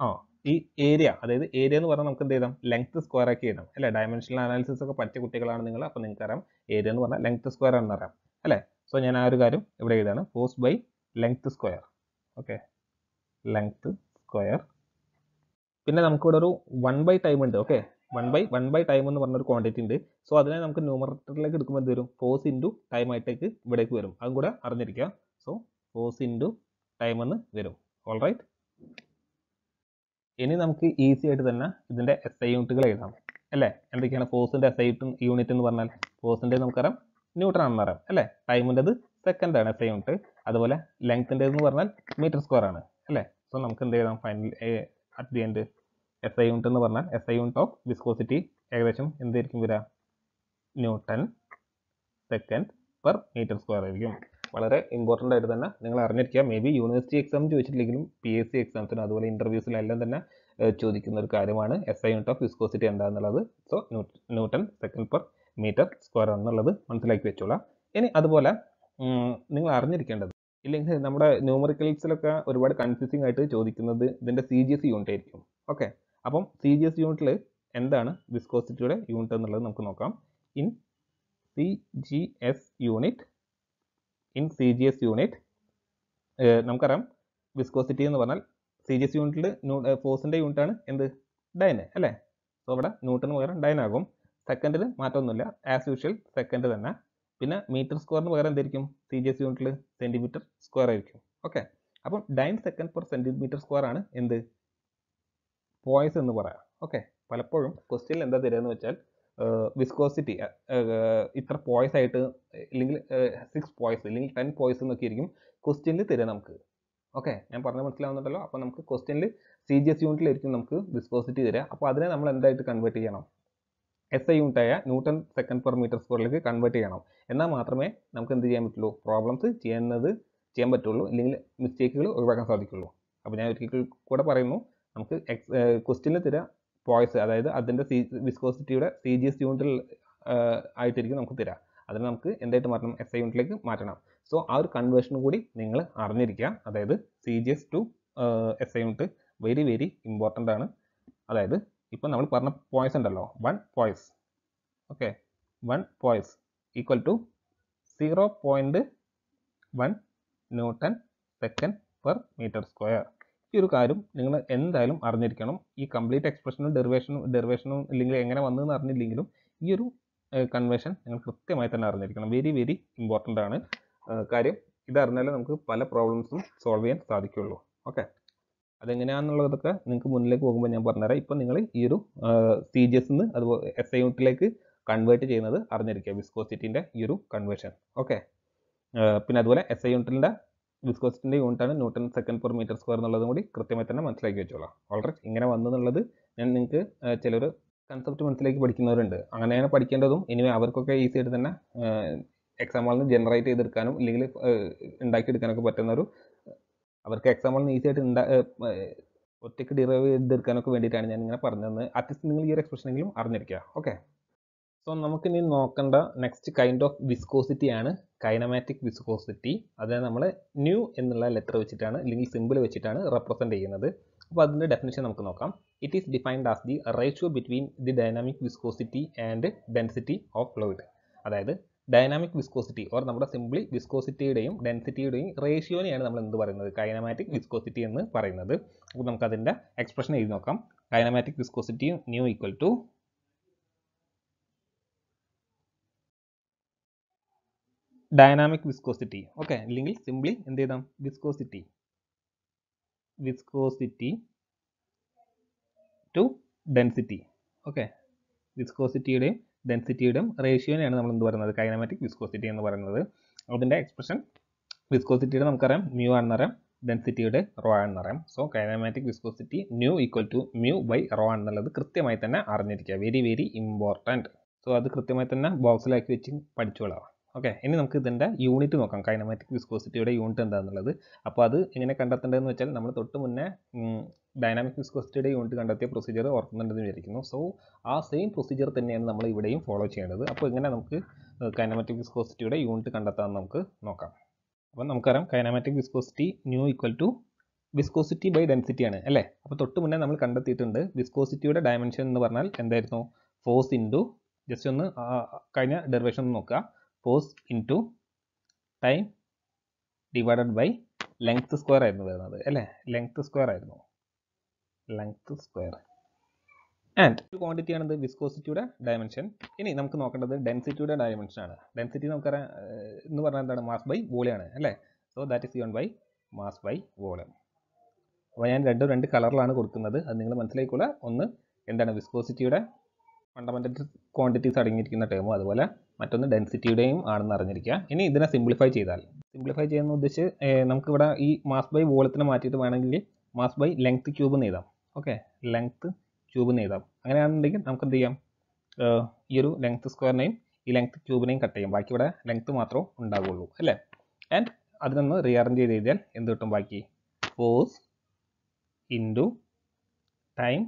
ആ ഈ ഏരിയ അതായത് ഏരിയ എന്ന് പറഞ്ഞാൽ നമുക്ക് എന്ത് ചെയ്താം ലെങ്ത് സ്ക്വയർ ആക്കി എഴുതാം. അല്ലേ? ഡയമെൻഷണൽ അനാലിസിസ് ഒക്കെ പഠിച്ച കുട്ടികളാണ് നിങ്ങൾ. അപ്പോൾ നിങ്ങൾക്ക് അറിയാം ഏരിയ എന്ന് പറഞ്ഞാൽ ലെങ്ത് സ്ക്വയർ ആണെന്ന് അറിയാം. അല്ലേ? സോ ഞാൻ ആ ഒരു കാര്യം ഇവിടെ എഴുതാണ്. Force by length square okay length square പിന്നെ നമുക്കിവിടെ ഒരു വൺ ബൈ ടൈം ഉണ്ട്. Okay one by one by time എന്ന് പറഞ്ഞൊരു ക്വാണ്ടിറ്റി ഉണ്ട്. സോ അതിനെ നമുക്ക് ന്യൂമറേറ്ററിലേക്ക് എടുക്കുമ്പോൾ എന്ത് വരും? ഫോഴ്സ് ഇന്റു ടൈം ആയിട്ടേക്ക് ഇവിടേക്ക് വരും. അതും കൂടെ അറിഞ്ഞിരിക്കുക. സോ ഫോഴ്സ് ഇന്റു ടൈം എന്ന് വരും. ഓൾ റൈറ്റ് ഇനി നമുക്ക് ഈസി ആയിട്ട് തന്നെ ഇതിന്റെ എസ് ഐ യൂണിറ്റുകൾ എഴുതാം. അല്ലേ? എന്തൊക്കെയാണ് ഫോഴ്സിന്റെ എസ് ഐ യൂണിറ്റ് എന്ന് പറഞ്ഞാൽ? ഫോഴ്സിന്റെ നമുക്കറിയാം. ന്യൂട്ടൺ ആണെന്ന് അറിയാം അല്ലേ? ടൈമിന്റെത് സെക്കൻഡ് ആണ് എസ് ഐ യൂണിറ്റ് അതുപോലെ ലെങ്ത്തിന്റെ എന്ന് പറഞ്ഞാൽ മീറ്റർ സ്ക്വയർ ആണ്. അല്ലേ? സോ നമുക്ക് എന്ത് ചെയ്യാം final at the end S I unit എന്ന് പറഞ്ഞാൽ S I unit of viscosity ഏകദേശം എന്തായിരിക്കും വരിക newton second per metre square ആയിരിക്കും. വളരെ ഇമ്പോർട്ടന്റ് ആയിട്ട് തന്നെ നിങ്ങൾ അറിഞ്ഞിരിക്കുക. മേ ബി യൂണിവേഴ്സിറ്റി എക്സാം ചോദിച്ചിട്ടില്ലെങ്കിലും പി എസ് സി എക്സാംസിനും അതുപോലെ ഇന്റർവ്യൂസിലെല്ലാം തന്നെ ചോദിക്കുന്ന ഒരു കാര്യമാണ് S I unit of viscosity എന്താണെന്നുള്ളത് so newton second per metre square എന്നുള്ളത് മനസ്സിലാക്കി വെച്ചോളാം. ഇനി അതുപോലെ നിങ്ങൾ അറിഞ്ഞിരിക്കേണ്ടത് ഇല്ലെങ്കിൽ നമ്മുടെ ന്യൂമറിക്കൽസിലൊക്കെ ഒരുപാട് കൺഫ്യൂസിംഗ് ആയിട്ട് ചോദിക്കുന്നത് ഇതിന്റെ സി ജി എസ് യൂണിറ്റ് ആയിരിക്കും. ഓക്കെ അപ്പം സി ജി എസ് യൂണിറ്റിൽ എന്താണ് വിസ്കോസിറ്റിയുടെ യൂണിറ്റ് എന്നുള്ളത് നമുക്ക് നോക്കാം. In C G S unit in C G S unit നമുക്കറിയാം വിസ്കോസിറ്റി എന്ന് പറഞ്ഞാൽ സി ജി എസ് യൂണിറ്റിൽ ഫോഴ്സിന്റെ യൂണിറ്റ് ആണ് എന്ത്? ഡൈൻ അല്ലേ? സോ അവിടെ ന്യൂട്ടന് പകരം ഡൈൻ ആകും. സെക്കൻഡിൽ മാറ്റമൊന്നുമില്ല. ആസ് യൂഷ്വൽ സെക്കൻഡ് തന്നെ. പിന്നെ മീറ്റർ സ്ക്വയറിന് പകരം എന്തായിരിക്കും സി ജി എസ് യൂണിറ്റിൽ സെന്റിമീറ്റർ സ്ക്വയർ ആയിരിക്കും. ഓക്കെ അപ്പം dyne second per centimetre square ആണ് എന്ത്? പോയ്സ് എന്ന് പറയാം. ഓക്കെ പലപ്പോഴും ക്വസ്റ്റ്യനിൽ എന്താ തരിക എന്ന് വെച്ചാൽ വിസ്കോസിറ്റി ഇത്ര പോയ്സ് ആയിട്ട് ഇല്ലെങ്കിൽ സിക്സ് പോയ്സ് അല്ലെങ്കിൽ ടെൻ പോയ്സ് എന്നൊക്കെ ആയിരിക്കും ക്വസ്റ്റ്യനിൽ തരിക നമുക്ക്. ഓക്കെ ഞാൻ പറഞ്ഞ മനസ്സിലാവുന്നുണ്ടല്ലോ? അപ്പോൾ നമുക്ക് ക്വസ്റ്റ്യനിൽ സി ജി എസ് യൂണിറ്റിലായിരിക്കും നമുക്ക് വിസ്കോസിറ്റി തരിക. അപ്പോൾ അതിനെ നമ്മൾ എന്തായിട്ട് കൺവേർട്ട് ചെയ്യണം? എസ് ഐ യൂണിറ്റായ ന്യൂട്ടൺ സെക്കൻഡ് പെർ മീറ്റർ സ്ക്വയറിലേക്ക് കൺവേർട്ട് ചെയ്യണം. എന്നാൽ മാത്രമേ നമുക്ക് എന്ത് ചെയ്യാൻ പറ്റുള്ളൂ? പ്രോബ്ലംസ് ചെയ്യുന്നത് ചെയ്യാൻ പറ്റുള്ളൂ. അല്ലെങ്കിൽ മിസ്റ്റേക്കുകൾ ഒഴിവാക്കാൻ സാധിക്കുള്ളൂ. അപ്പോൾ ഞാൻ ഒരിക്കൽ കൂടെ പറയുന്നു. നമുക്ക് എക്സ് ക്വസ്റ്റ്യനിൽ തരിക പോയ്സ് അതായത് അതിന്റെ സി വിസ്കോസിറ്റിയുടെ സി ജി എസ് യൂണിറ്റിൽ ആയിട്ടായിരിക്കും നമുക്ക് തരാം. അതിന് നമുക്ക് എന്തായിട്ട് മാറ്റണം? എസ് ഐ യൂണിറ്റിലേക്ക് മാറ്റണം. സോ ആ ഒരു കൺവേർഷൻ കൂടി നിങ്ങൾ അറിഞ്ഞിരിക്കുക. അതായത് C G S to S I unit very very important ആണ്. അതായത് ഇപ്പം നമ്മൾ പറഞ്ഞ പോയിസ് ഉണ്ടല്ലോ. One poise okay one poise equal to zero point one newton second per metre square ഈ ഒരു കാര്യം നിങ്ങൾ എന്തായാലും അറിഞ്ഞിരിക്കണം. ഈ കംപ്ലീറ്റ് എക്സ്പ്രഷനും ഡെറിവേഷനും ഡെറിവേഷനും ഇല്ലെങ്കിൽ എങ്ങനെ വന്നതെന്ന് അറിഞ്ഞില്ലെങ്കിലും ഈ ഒരു കൺവേഷൻ നിങ്ങൾ കൃത്യമായി തന്നെ അറിഞ്ഞിരിക്കണം. വെരി വെരി ഇമ്പോർട്ടന്റ് ആണ്. കാര്യം ഇതറിഞ്ഞാലേ നമുക്ക് പല പ്രോബ്ലംസും സോൾവ് ചെയ്യാൻ സാധിക്കുള്ളൂ. ഓക്കെ അതെങ്ങനെയാണെന്നുള്ളതൊക്കെ നിങ്ങൾക്ക് മുന്നിലേക്ക് പോകുമ്പോൾ ഞാൻ പറഞ്ഞുതരാം. ഇപ്പം നിങ്ങൾ ഈ ഒരു സി ജി എസ് നിന്ന് അതുപോലെ എസ് ഐ യൂണിറ്റിലേക്ക് കൺവേർട്ട് ചെയ്യുന്നത് അറിഞ്ഞിരിക്കുക. വിസ്കോസിറ്റിന്റെ ഈ ഒരു കൺവേർഷൻ ഓക്കെ പിന്നെ അതുപോലെ എസ് ഐ യൂണിറ്റിന്റെ വിസ്കോസിറ്റിന്റെ യൂണിറ്റാണ് newton second per metre square എന്നുള്ളതും കൂടി കൃത്യമായി തന്നെ മനസ്സിലാക്കി വെച്ചോളാം. ഓൾറെഡി ഇങ്ങനെ വന്നു എന്നുള്ളത് ഞാൻ നിങ്ങൾക്ക് ചിലർ കൺസെപ്റ്റ് മനസ്സിലാക്കി പഠിക്കുന്നവരുണ്ട്. അങ്ങനെയാണ് പഠിക്കേണ്ടതും ഇനി അവർക്കൊക്കെ ഈസി ആയിട്ട് തന്നെ എക്സാം ഹാളിൽ നിന്ന് ജനറേറ്റ് ചെയ്തെടുക്കാനും ഇല്ലെങ്കിൽ ഉണ്ടാക്കിയെടുക്കാനൊക്കെ പറ്റുന്ന ഒരു അവർക്ക് എക്സാം ഹാളിൽ നിന്ന് ഈസി ആയിട്ട് ഉണ്ടാ ഒറ്റയ്ക്ക് ഡിറൈവ് ചെയ്തെടുക്കാനൊക്കെ വേണ്ടിയിട്ടാണ് ഞാൻ ഇങ്ങനെ പറഞ്ഞത് അറ്റ്ലീസ്റ്റ് നിങ്ങൾ ഈ ഒരു എക്സ്പ്രഷനെങ്കിലും അറിഞ്ഞിരിക്കുക. ഓക്കെ സോ നമുക്കിനി നോക്കേണ്ട. നെക്സ്റ്റ് കൈൻഡ് ഓഫ് വിസ്കോസിറ്റി ആണ്. കൈനമാറ്റിക് വിസ്കോസിറ്റി അതായത് നമ്മൾ ന്യൂ എന്നുള്ള ലെറ്റർ വെച്ചിട്ടാണ് അല്ലെങ്കിൽ സിമ്പിൾ വെച്ചിട്ടാണ് റെപ്രസെന്റ് ചെയ്യുന്നത്. അപ്പോൾ അതിന്റെ ഡെഫിനേഷൻ നമുക്ക് നോക്കാം. It is defined as the ratio between the dynamic viscosity and density of fluid അതായത് ഡൈനാമിക് വിസ്കോസിറ്റി ഓർ നമ്മുടെ സിംപ്ലി വിസ്കോസിറ്റിയുടെയും ഡെൻസിറ്റിയുടെയും റേഷ്യോനെയാണ് നമ്മൾ എന്ത് പറയുന്നത്? കൈനമാറ്റിക് വിസ്കോസിറ്റി എന്ന് പറയുന്നത്. അപ്പോൾ നമുക്കതിന്റെ എക്സ്പ്രഷൻ എഴുതി നോക്കാം. Kinematic viscosity nu equal to dynamic viscosity okay അല്ലെങ്കിൽ സിംപ്ലി എന്ത് ചെയ്താം? Viscosity viscosity to density okay വിസ്കോസിറ്റിയുടെയും ഡെൻസിറ്റിയുടെയും റേഷ്യോനെയാണ് നമ്മൾ എന്ത് പറയുന്നത്? കൈനമാറ്റിക് വിസ്കോസിറ്റി എന്ന് പറയുന്നത്. അതിന്റെ എക്സ്പ്രഷൻ വിസ്കോസിറ്റിയുടെ നമുക്കറിയാം. മ്യൂ ആണെന്നറിയാം ഡെൻസിറ്റിയുടെ rho ആണെന്നറിയാം so kinematic viscosity nu equal to mu by rho ആണെന്നുള്ളത് കൃത്യമായി തന്നെ അറിഞ്ഞിരിക്കുക. വെരി വെരി ഇമ്പോർട്ടന്റ് സോ അത് കൃത്യമായി തന്നെ ബോക്സിലാക്കി വെച്ച് പഠിച്ചോളാം. ഓക്കെ ഇനി നമുക്ക് ഇതിന്റെ യൂണിറ്റ് നോക്കാം. കൈനമാറ്റിക് വിസ്കോസിറ്റിയുടെ യൂണിറ്റ് എന്താണെന്നുള്ളത് അപ്പോൾ അത് എങ്ങനെ കണ്ടെത്തേണ്ടതെന്ന് വെച്ചാൽ നമ്മൾ തൊട്ട് മുന്നേ ഡൈനാമിക് വിസ്കോസിറ്റിയുടെ യൂണിറ്റ് കണ്ടെത്തിയ പ്രൊസീജിയർ ഓർക്കുന്നുണ്ടെന്ന് വിചാരിക്കുന്നു. സോ ആ സെയിം പ്രൊസീജിയർ തന്നെയാണ് നമ്മൾ ഇവിടെയും ഫോളോ ചെയ്യേണ്ടത്. അപ്പോൾ ഇങ്ങനെ നമുക്ക് കൈനമാറ്റിക് വിസ്കോസിറ്റിയുടെ യൂണിറ്റ് കണ്ടെത്താമെന്ന് നമുക്ക് നോക്കാം. അപ്പം നമുക്കറിയാം kinematic viscosity nu equal to viscosity by density ആണ് അല്ലേ? അപ്പോൾ തൊട്ട് മുന്നേ നമ്മൾ കണ്ടെത്തിയിട്ടുണ്ട് വിസ്കോസിറ്റിയുടെ ഡയമെൻഷൻ എന്ന് പറഞ്ഞാൽ എന്തായിരുന്നു? ഫോഴ്സ് ഇന്റു ജസ്റ്റ് ഒന്ന് കഴിഞ്ഞ ഡെറിവേഷൻ ഒന്ന് നോക്കുക. Force into time divided by length square ആയിരുന്നു വരുന്നത് അല്ലേ? ലെങ്ത് സ്ക്വയർ ആയിരുന്നു. ലെങ്ത് സ്ക്വയർ ആൻഡ് ഒരു ക്വാണ്ടിറ്റി ആണത് വിസ്കോസിറ്റിയുടെ ഡയമെൻഷൻ ഇനി നമുക്ക് നോക്കേണ്ടത് ഡെൻസിറ്റിയുടെ ഡയമെൻഷൻ ആണ്. ഡെൻസിറ്റി നമുക്കറിയാം എന്ന് പറഞ്ഞാൽ എന്താണ്? മാസ് ബൈ വോളിയാണ് അല്ലേ? സോ ദാറ്റ് ഇസ് യോൺ ബൈ മാസ് ബൈ വോളിയം അപ്പോൾ ഞാൻ രണ്ടും രണ്ട് കളറിലാണ് കൊടുക്കുന്നത്. അത് നിങ്ങൾ മനസ്സിലാക്കിക്കൊള്ളുക ഒന്ന് എന്താണ് വിസ്കോസിറ്റിയുടെ ഫണ്ടമെന്റൽ ക്വാണ്ടിറ്റീസ് അടങ്ങിയിരിക്കുന്ന ടേമും അതുപോലെ മറ്റൊന്ന് ഡെൻസിറ്റിയുടെയും ആണെന്ന് അറിഞ്ഞിരിക്കുക. ഇനി ഇതിനെ സിംപ്ലിഫൈ ചെയ്താൽ. സിംപ്ലിഫൈ ചെയ്യുന്ന ഉദ്ദേശിച്ച് നമുക്കിവിടെ ഈ മാസ് ബൈ വോളത്തിനെ മാറ്റിയിട്ട് വേണമെങ്കിൽ മാസ് ബൈ ലെങ്ത് ക്യൂബ് എഴുതാം. ഓക്കെ ലെങ്ത് ക്യൂബ് എഴുതാം. അങ്ങനെയാണെന്നുണ്ടെങ്കിൽ നമുക്ക് എന്ത് ചെയ്യാം? ഈ ഒരു ലെങ്ത് സ്ക്വയറിനെയും ഈ ലെങ്ത് ക്യൂബിനെയും കട്ട് ചെയ്യാം. ബാക്കി ഇവിടെ ലെങ്ത് മാത്രമേ ഉണ്ടാവുകയുള്ളൂ അല്ലേ? ആൻഡ് അതിനൊന്ന് റീഅറേഞ്ച് ചെയ്ത് കഴിഞ്ഞാൽ എന്ത് കിട്ടും ബാക്കി? Force into time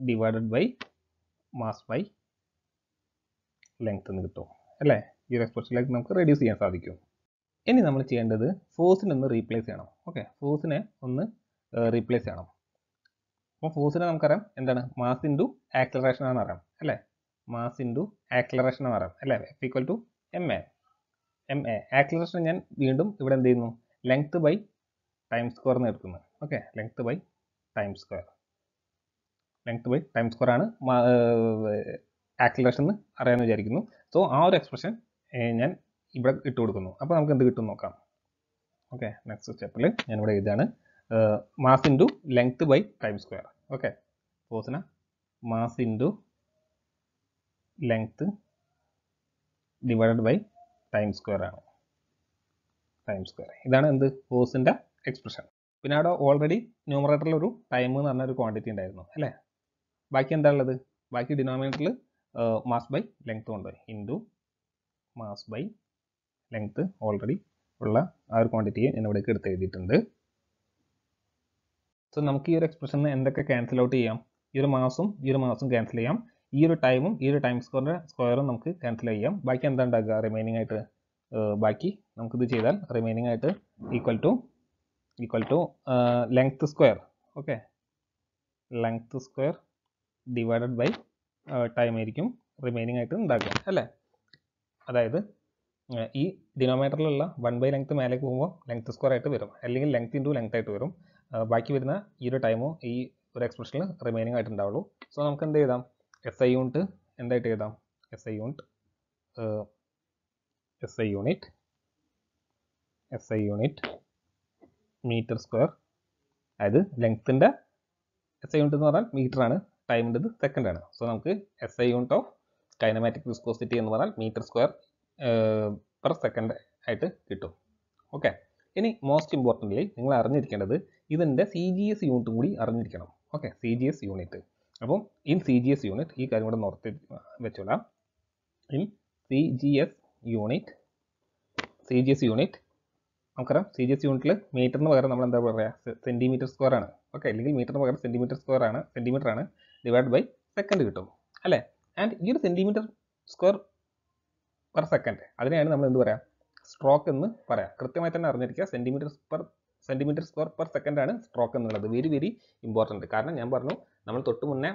divided by mass by length എന്ന് കിട്ടും. അല്ലേ? ഈ ഒരു എക്സ്പ്രഷനിലേക്ക് നമുക്ക് റെഡ്യൂസ് ചെയ്യാൻ സാധിക്കും. ഇനി നമ്മൾ ചെയ്യേണ്ടത് ഫോഴ്സിനെ ഒന്ന് റീപ്ലേസ് ചെയ്യണം. ഓക്കെ ഫോഴ്സിനെ ഒന്ന് റീപ്ലേസ് ചെയ്യണം. അപ്പോൾ ഫോഴ്സിനെ നമുക്കറിയാം എന്താണ്? മാസ് ഇന്റു ആക്സലറേഷൻ ആണെന്ന് അറിയാം. അല്ലേ? മാസ് ഇന്റു ആക്സലറേഷൻ എന്ന് പറയാം അല്ലേ? F equal to M A M A acceleration ഞാൻ വീണ്ടും ഇവിടെ എന്ത് ചെയ്യുന്നു? ലെങ്ത് ബൈ ടൈം സ്ക്വയർ എന്ന് എടുക്കുന്നത് okay length by time square length by time square ആണ് ആക്സിലറേഷൻ എന്ന് അറിയാമെന്ന് വിചാരിക്കുന്നു. സോ ആ ഒരു എക്സ്പ്രഷൻ ഞാൻ ഇവിടെ ഇട്ട് കൊടുക്കുന്നു. അപ്പോൾ നമുക്ക് എന്ത് കിട്ടും നോക്കാം. ഓക്കെ നെക്സ്റ്റ് സ്റ്റെപ്പിൽ ഞാൻ ഇവിടെ എഴുതാണ് mass into length by time square okay പോസിന mass into length divided by time square ആണ്. ടൈം സ്ക്വയർ ഇതാണ് എന്ത്? ഫോഴ്സിന്റെ എക്സ്പ്രഷൻ പിന്നെ അവിടെ ഓൾറെഡി ന്യൂമറേറ്ററിൽ ഒരു ടൈം എന്ന് പറഞ്ഞ ഒരു ക്വാണ്ടിറ്റി ഉണ്ടായിരുന്നു. അല്ലേ? ബാക്കി എന്താ ഉള്ളത്? ബാക്കി ഡിനോമിനേറ്ററിൽ മാസ് ബൈ ലെങ്ത് കൊണ്ട് into mass by length already ഉള്ള ആ ഒരു ക്വാണ്ടിറ്റിയെ ഞാൻ ഇവിടേക്ക് എടുത്ത് എഴുതിയിട്ടുണ്ട്. സോ നമുക്ക് ഈ ഒരു എക്സ്പ്രഷനിൽ എന്തൊക്കെ ക്യാൻസൽ ഔട്ട് ചെയ്യാം? ഈ ഒരു മാസും ഈ ഒരു മാസും ക്യാൻസൽ ചെയ്യാം. ഈ ഒരു ടൈമും ഈ ഒരു ടൈം സ്ക്വയറിന്റെ സ്ക്വയറും നമുക്ക് ക്യാൻസൽ ചെയ്യാം. ബാക്കി എന്താ ഉണ്ടാക്കുക? റിമൈനിങ് ആയിട്ട് ബാക്കി നമുക്കിത് ചെയ്താൽ റിമൈനിങ് ആയിട്ട് equal to equal to length square okay length square divided by time ആയിരിക്കും റിമൈനിങ് ആയിട്ട് ഉണ്ടാക്കുക അല്ലേ? അതായത് ഈ ഡിനോമേറ്ററിലുള്ള വൺ ബൈ ലെങ്ത് മേലേക്ക് പോകുമ്പോൾ ലെങ്ത് സ്ക്വയർ ആയിട്ട് വരും. അല്ലെങ്കിൽ ലെങ്ത് ഇന്റു ലെങ്ത് ആയിട്ട് വരും. ബാക്കി വരുന്ന ഈ ഒരു ടൈമോ ഈ ഒരു എക്സ്പ്രഷനിൽ റിമൈനിങ് ആയിട്ട് ഉണ്ടാവുള്ളൂ. സോ നമുക്ക് എന്ത് ചെയ്താം എസ് ഐ യൂണിറ്റ് എന്തായിട്ട് എഴുതാം? S I unit S I unit S I unit metre square അതായത് ലെങ്ത്തിന്റെ എസ് ഐ യൂണിറ്റ് എന്ന് പറഞ്ഞാൽ മീറ്ററാണ് ടൈമിന്റെത് സെക്കൻഡ് ആണ്. സോ നമുക്ക് S I unit of kinematic viscosity എന്ന് പറഞ്ഞാൽ മീറ്റർ സ്ക്വയർ പെർ സെക്കൻഡ് ആയിട്ട് കിട്ടും. ഓക്കെ ഇനി മോസ്റ്റ് ഇമ്പോർട്ടന്റ്ലി നിങ്ങൾ അറിഞ്ഞിരിക്കേണ്ടത് ഇതിന്റെ സി ജി എസ് യൂണിറ്റും കൂടി അറിഞ്ഞിരിക്കണം. Okay C G S unit അപ്പം in C G S unit ഈ കാര്യം കൂടെ നോർത്തി വെച്ചോളാം. In C G S unit C G S unit നമുക്കറിയാം സി ജി എസ് യൂണിറ്റിൽ മീറ്ററിന് പകരം നമ്മൾ എന്താ പറയുക സെന്റിമീറ്റർ സ്ക്വയർ ആണ്. ഓക്കെ അല്ലെങ്കിൽ മീറ്ററിന് പകരം സെന്റിമീറ്റർ സ്ക്വയർ ആണ് സെന്റിമീറ്റർ ആണ്. ഡിവൈഡ് ബൈ സെക്കൻഡ് കിട്ടും അല്ലേ? ആൻഡ് ഈ ഒരു സെന്റിമീറ്റർ സ്ക്വയർ പെർ സെക്കൻഡ് അതിനെയാണ് നമ്മൾ എന്ത് പറയാം? സ്ട്രോക്ക് എന്ന് പറയാം. കൃത്യമായി തന്നെ അറിഞ്ഞിരിക്കുക centimetre per centimetre square per സെക്കൻഡാണ് stroke എന്നുള്ളത്. വെരി വെരി ഇമ്പോർട്ടന്റ് കാരണം ഞാൻ പറഞ്ഞു നമ്മൾ തൊട്ട് മുന്നേ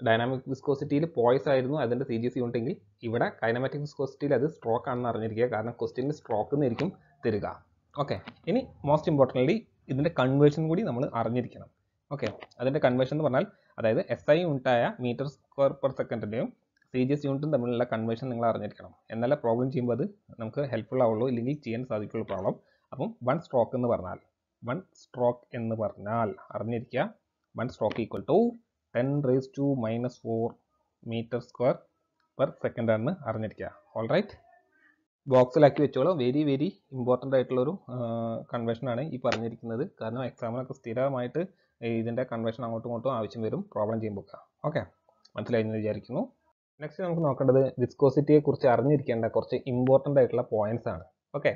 ഡൈനാമിക് വിസ്കോസിറ്റിയിൽ പോയ്സ് ആയിരുന്നു അതിന്റെ സി ജി സി ഉണ്ടെങ്കിൽ ഇവിടെ കൈനമാറ്റിക് വിസ്കോസിറ്റിയിൽ അത് സ്ട്രോക്ക് ആണെന്ന് അറിഞ്ഞിരിക്കുക. കാരണം ക്വസ്റ്റ്യനിൽ സ്ട്രോക്ക് എന്നായിരിക്കും തരിക. ഓക്കെ ഇനി മോസ്റ്റ് ഇമ്പോർട്ടന്റ്ലി ഇതിന്റെ കൺവേർഷൻ കൂടി നമ്മൾ അറിഞ്ഞിരിക്കണം. ഓക്കെ അതിന്റെ കൺവേർഷൻ എന്ന് പറഞ്ഞാൽ അതായത് എസ് ഐ യൂണിറ്റായ മീറ്റർ സ്ക്വയർ പെർ സെക്കൻഡിന്റെയും സി ജി എസ് യൂണിറ്റും തമ്മിലുള്ള കൺവേർഷൻ നിങ്ങൾ അറിഞ്ഞിരിക്കണം. എന്നാലേ പ്രോബ്ലം ചെയ്യുമ്പോൾ അത് നമുക്ക് ഹെൽപ്ഫുൾ ആവുള്ളൂ ഇല്ലെങ്കിൽ ചെയ്യാൻ സാധിക്കുള്ളൂ പ്രോബ്ലം അപ്പം വൺ സ്ട്രോക്ക് എന്ന് പറഞ്ഞാൽ വൺ സ്ട്രോക്ക് എന്ന് പറഞ്ഞാൽ അറിഞ്ഞിരിക്കുക. One stokes equal to ten raise to minus four metre square per second ആണെന്ന് അറിഞ്ഞിരിക്കുക. ഓൾ റൈറ്റ് ബോക്സിലാക്കി വെച്ചോളൂ. വെരി വെരി ഇമ്പോർട്ടന്റ് ആയിട്ടുള്ളൊരു കൺവേർഷനാണ് ഈ പറഞ്ഞിരിക്കുന്നത്. കാരണം എക്സാമിനൊക്കെ സ്ഥിരമായിട്ട് ഇതിന്റെ കൺവേർഷൻ അങ്ങോട്ടും ഇങ്ങോട്ടും ആവശ്യം വരും. പ്രോബ്ലം ചെയ്യുമ്പോൾ ഓക്കെ മനസ്സിലായി എന്ന് വിചാരിക്കുന്നു. നെക്സ്റ്റ് നമുക്ക് നോക്കേണ്ടത് വിസ്കോസിറ്റിയെ കുറിച്ച് അറിഞ്ഞിരിക്കേണ്ട കുറച്ച് ഇമ്പോർട്ടന്റ് ആയിട്ടുള്ള പോയിന്റ്സ് ആണ്. ഓക്കെ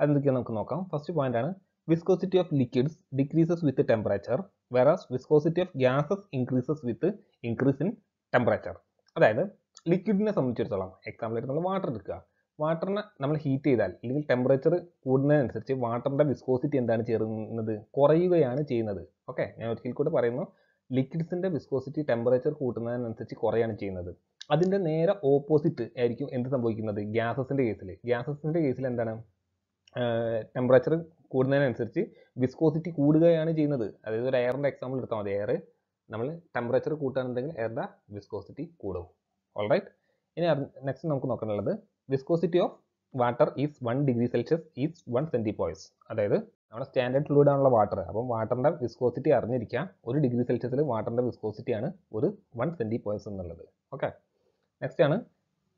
അതെന്തൊക്കെയാണ് നമുക്ക് നോക്കാം. ഫസ്റ്റ് പോയിന്റ് ആണ് viscosity of liquids decreases with temperature whereas viscosity of gases increases with increase in temperature അതായത് ലിക്വിഡിനെ സംബന്ധിച്ചിടത്തോളം എക്സാമ്പിൾ നമ്മൾ വാട്ടർ എടുക്കുക. വാട്ടറിനെ നമ്മൾ ഹീറ്റ് ചെയ്താൽ അല്ലെങ്കിൽ ടെമ്പറേച്ചർ കൂടുന്നതിനനുസരിച്ച് വാട്ടറിന്റെ വിസ്കോസിറ്റി എന്താണ് ചേരുന്നത് കുറയുകയാണ് ചെയ്യുന്നത്. ഓക്കെ ഞാൻ ഒരിക്കൽ കൂടെ പറയുന്നു ലിക്വിഡ്സിന്റെ വിസ്കോസിറ്റി ടെമ്പറേച്ചർ കൂട്ടുന്നതിനനുസരിച്ച് കുറയാണ് ചെയ്യുന്നത്. അതിന്റെ നേരെ ഓപ്പോസിറ്റ് ആയിരിക്കും എന്ത് സംഭവിക്കുന്നത്? ഗ്യാസസിന്റെ കേസിൽ ഗ്യാസസിന്റെ കേസിൽ എന്താണ്? ടെമ്പറേച്ചർ കൂടുന്നതിനനുസരിച്ച് വിസ്കോസിറ്റി കൂടുകയാണ് ചെയ്യുന്നത്. അതായത് ഒരു എയറിന്റെ എക്സാമ്പിൾ എടുത്താൽ മതി. എയർ നമ്മൾ ടെമ്പറേച്ചർ കൂട്ടാനുണ്ടെങ്കിൽ എയറിന്റെ വിസ്കോസിറ്റി കൂടും. ഓൾറൈറ്റ് ഇനി നെക്സ്റ്റ് നമുക്ക് നോക്കാനുള്ളത് viscosity of water is one degree Celsius is one centipoise അതായത് നമ്മുടെ സ്റ്റാൻഡേർഡ് ഫ്ലൂയിഡ് ആണുള്ള വാട്ടർ അപ്പം വാട്ടറിന്റെ വിസ്കോസിറ്റി അറിഞ്ഞിരിക്കുക ഒരു ഡിഗ്രി സെൽഷ്യസിൽ വാട്ടറിന്റെ വിസ്കോസിറ്റി ആണ് ഒരു വൺ സെന്റിപ്പോയ്സ് എന്നുള്ളത്. ഓക്കെ നെക്സ്റ്റ് ആണ്.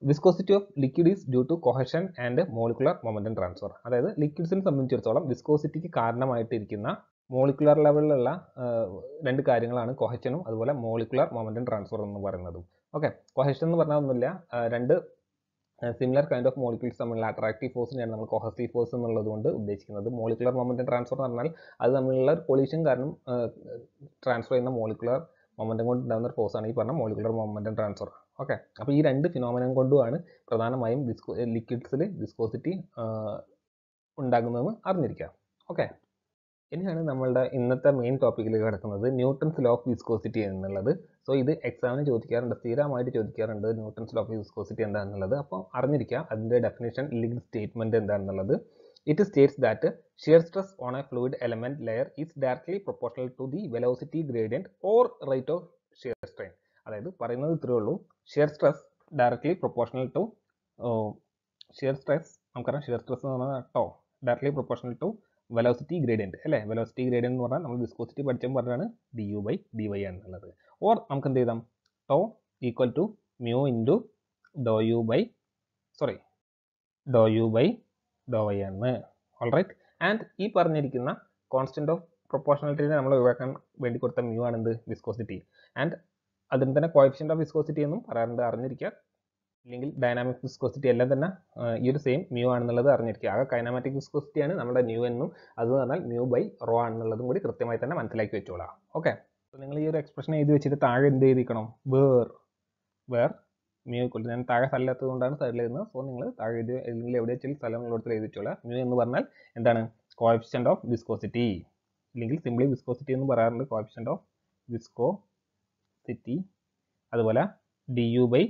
Viscosity of liquid is due to cohesion and molecular momentum transfer അതായത് ലിക്വിഡ്സിനെ സംബന്ധിച്ചിടത്തോളം വിസ്കോസിറ്റിക്ക് കാരണമായിട്ടിരിക്കുന്ന മോളിക്കുലർ ലെവലിലുള്ള രണ്ട് കാര്യങ്ങളാണ് കൊഹച്ചനും അതുപോലെ മോളിക്കുലർ മൊമെന്റം ട്രാൻസ്ഫർ എന്ന് പറയുന്നതും. ഓക്കെ കൊഹഷൻ എന്ന് പറഞ്ഞാൽ ഒന്നുമില്ല. രണ്ട് സിമിലർ കൈൻഡ് ഓഫ് മോളിക്യൂൾസ് തമ്മിലുള്ള അട്രാക്റ്റീവ് ഫോഴ്സിനെയാണ് നമ്മൾ കൊഹസീവ് ഫോഴ്സ് എന്നുള്ളത് കൊണ്ട് ഉദ്ദേശിക്കുന്നത്. മോളിക്കുലർ മൊമെന്റം ട്രാൻസ്ഫർ എന്ന് പറഞ്ഞാൽ അത് തമ്മിലുള്ള പൊല്യൂഷൻ കാരണം ട്രാൻസ്ഫർ ചെയ്യുന്ന മോളിക്കുലർ മൊമെന്റം കൊണ്ട് ഉണ്ടാകുന്ന ഒരു ഫോഴ്സാണ് ഈ പറഞ്ഞ മോളിക്കുലർ മൊമെന്റം ട്രാൻസ്ഫർ ഓക്കെ അപ്പോൾ ഈ രണ്ട് ഫിനോമിനം കൊണ്ടുമാണ് പ്രധാനമായും ലിക്വിഡ്സിൽ വിസ്കോസിറ്റി ഉണ്ടാകുന്നതെന്ന് അറിഞ്ഞിരിക്കുക. ഓക്കെ ഇനിയാണ് നമ്മളുടെ ഇന്നത്തെ മെയിൻ ടോപ്പിക്കിലേക്ക് കിടക്കുന്നത്. ന്യൂട്ടൺസ് ലോ ഓഫ് വിസ്കോസിറ്റി എന്നുള്ളത്. സോ ഇത് എക്സാമിന് ചോദിക്കാറുണ്ട് സ്ഥിരമായിട്ട് ചോദിക്കാറുണ്ട് ന്യൂട്ടൺസ് ലോ ഓഫ് വിസ്കോസിറ്റി എന്താണെന്നുള്ളത് അപ്പോൾ അറിഞ്ഞിരിക്കുക അതിന്റെ ഡെഫിനേഷൻ ഇല്ലെങ്കിൽ സ്റ്റേറ്റ്മെന്റ് എന്താണെന്നുള്ളത് it states that shear stress on a fluid element layer is directly proportional to the velocity gradient or rate of shear strain അതായത് പറയുന്നത് ഇത്രയേ ഉള്ളൂ. Shear stress directly proportional to shear stress നമുക്കറിയാം shear stress എന്ന് പറഞ്ഞാൽ tau directly proportional to velocity gradient അല്ലേ? Velocity gradient എന്ന് പറഞ്ഞാൽ നമ്മൾ വിസ്കോസിറ്റി പഠിച്ചപ്പോൾ പറഞ്ഞാണ് d u by d y എന്നുള്ളത് ഓർ നമുക്ക് എന്ത് ചെയ്താം tau equal to mu into do u by sorry do u by do y ആണ്. ഓൾറൈറ്റ് ആൻഡ് ഈ പറഞ്ഞിരിക്കുന്ന കോൺസ്റ്റന്റ് ഓഫ് പ്രൊപ്പോർഷണാലിറ്റിനെ നമ്മൾ ഒഴിവാക്കാൻ വേണ്ടി കൊടുത്ത മ്യൂ ആണ് എന്ത്? വിസ്കോസിറ്റി ആൻഡ് അതിന് തന്നെ കോയഫിഷ്യന്റ് ഓഫ് വിസ്കോസിറ്റി എന്നും പറയാറുണ്ട്. അറിഞ്ഞിരിക്കുക. ഇല്ലെങ്കിൽ ഡൈനാമിക് വിസ്കോസിറ്റി എല്ലാം തന്നെ ഈ ഒരു സെയിം മ്യൂ ആണെന്നുള്ളത് അറിഞ്ഞിരിക്കുക. ആകെ കൈനാമാറ്റിക് വിസ്കോസിറ്റിയാണ് നമ്മുടെ ന്യൂ എന്നും അത് പറഞ്ഞാൽ മ്യൂ ബൈ റോ ആണെന്നുള്ളതും കൂടി കൃത്യമായി തന്നെ മനസ്സിലാക്കി വെച്ചോളാം. ഓക്കെ അപ്പോൾ നിങ്ങൾ ഈ ഒരു എക്സ്പ്രഷൻ എഴുതി വെച്ചിട്ട് താഴെ എന്ത് ചെയ്തിരിക്കണം വേർ വേർ മ്യൂ ഇക്വൽ ഞാൻ താഴെ സ്ഥലത്തത് കൊണ്ടാണ് സൈഡിൽ എഴുതുന്നത് സോ നിങ്ങൾ താഴെ എഴുതി അല്ലെങ്കിൽ എവിടെ വെച്ചാൽ സ്ഥലങ്ങളിലോട്ട് എഴുതി വെച്ചോളാം. മ്യൂ എന്ന് പറഞ്ഞാൽ എന്താണ്? കോഫിഷ്യന്റ് ഓഫ് വിസ്കോസിറ്റി അല്ലെങ്കിൽ സിംപ്ലി വിസ്കോസിറ്റി എന്ന് പറയാറുണ്ട്. കോഫിഷ്യന്റ് ഓഫ് വിസ്കോ സിറ്റി അതുപോലെ d u by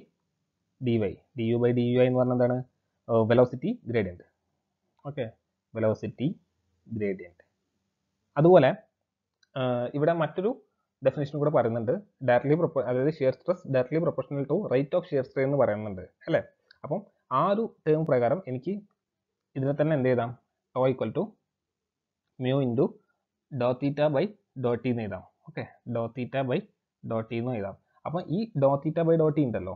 d y d u by d u I എന്ന് പറഞ്ഞാൽ എന്താണ്? Velocity gradient okay velocity gradient അതുപോലെ ഇവിടെ മറ്റൊരു ഡെഫിനേഷൻ കൂടെ പറയുന്നുണ്ട്. ഡയറക്ട്ലി പ്രൊപ്പ അതായത് shear stress directly proportional to rate of shear strain എന്ന് പറയുന്നുണ്ട്. അല്ലേ? അപ്പം ആ ഒരു ടേം പ്രകാരം എനിക്ക് ഇതിനെ തന്നെ എന്ത് ചെയ്താം tau equal to mu into dow theta by dow T എന്ന് എഴുതാം. Okay dow theta by dow T എന്ന് എഴുതാം. അപ്പം ഈ dow theta by dow T ഉണ്ടല്ലോ.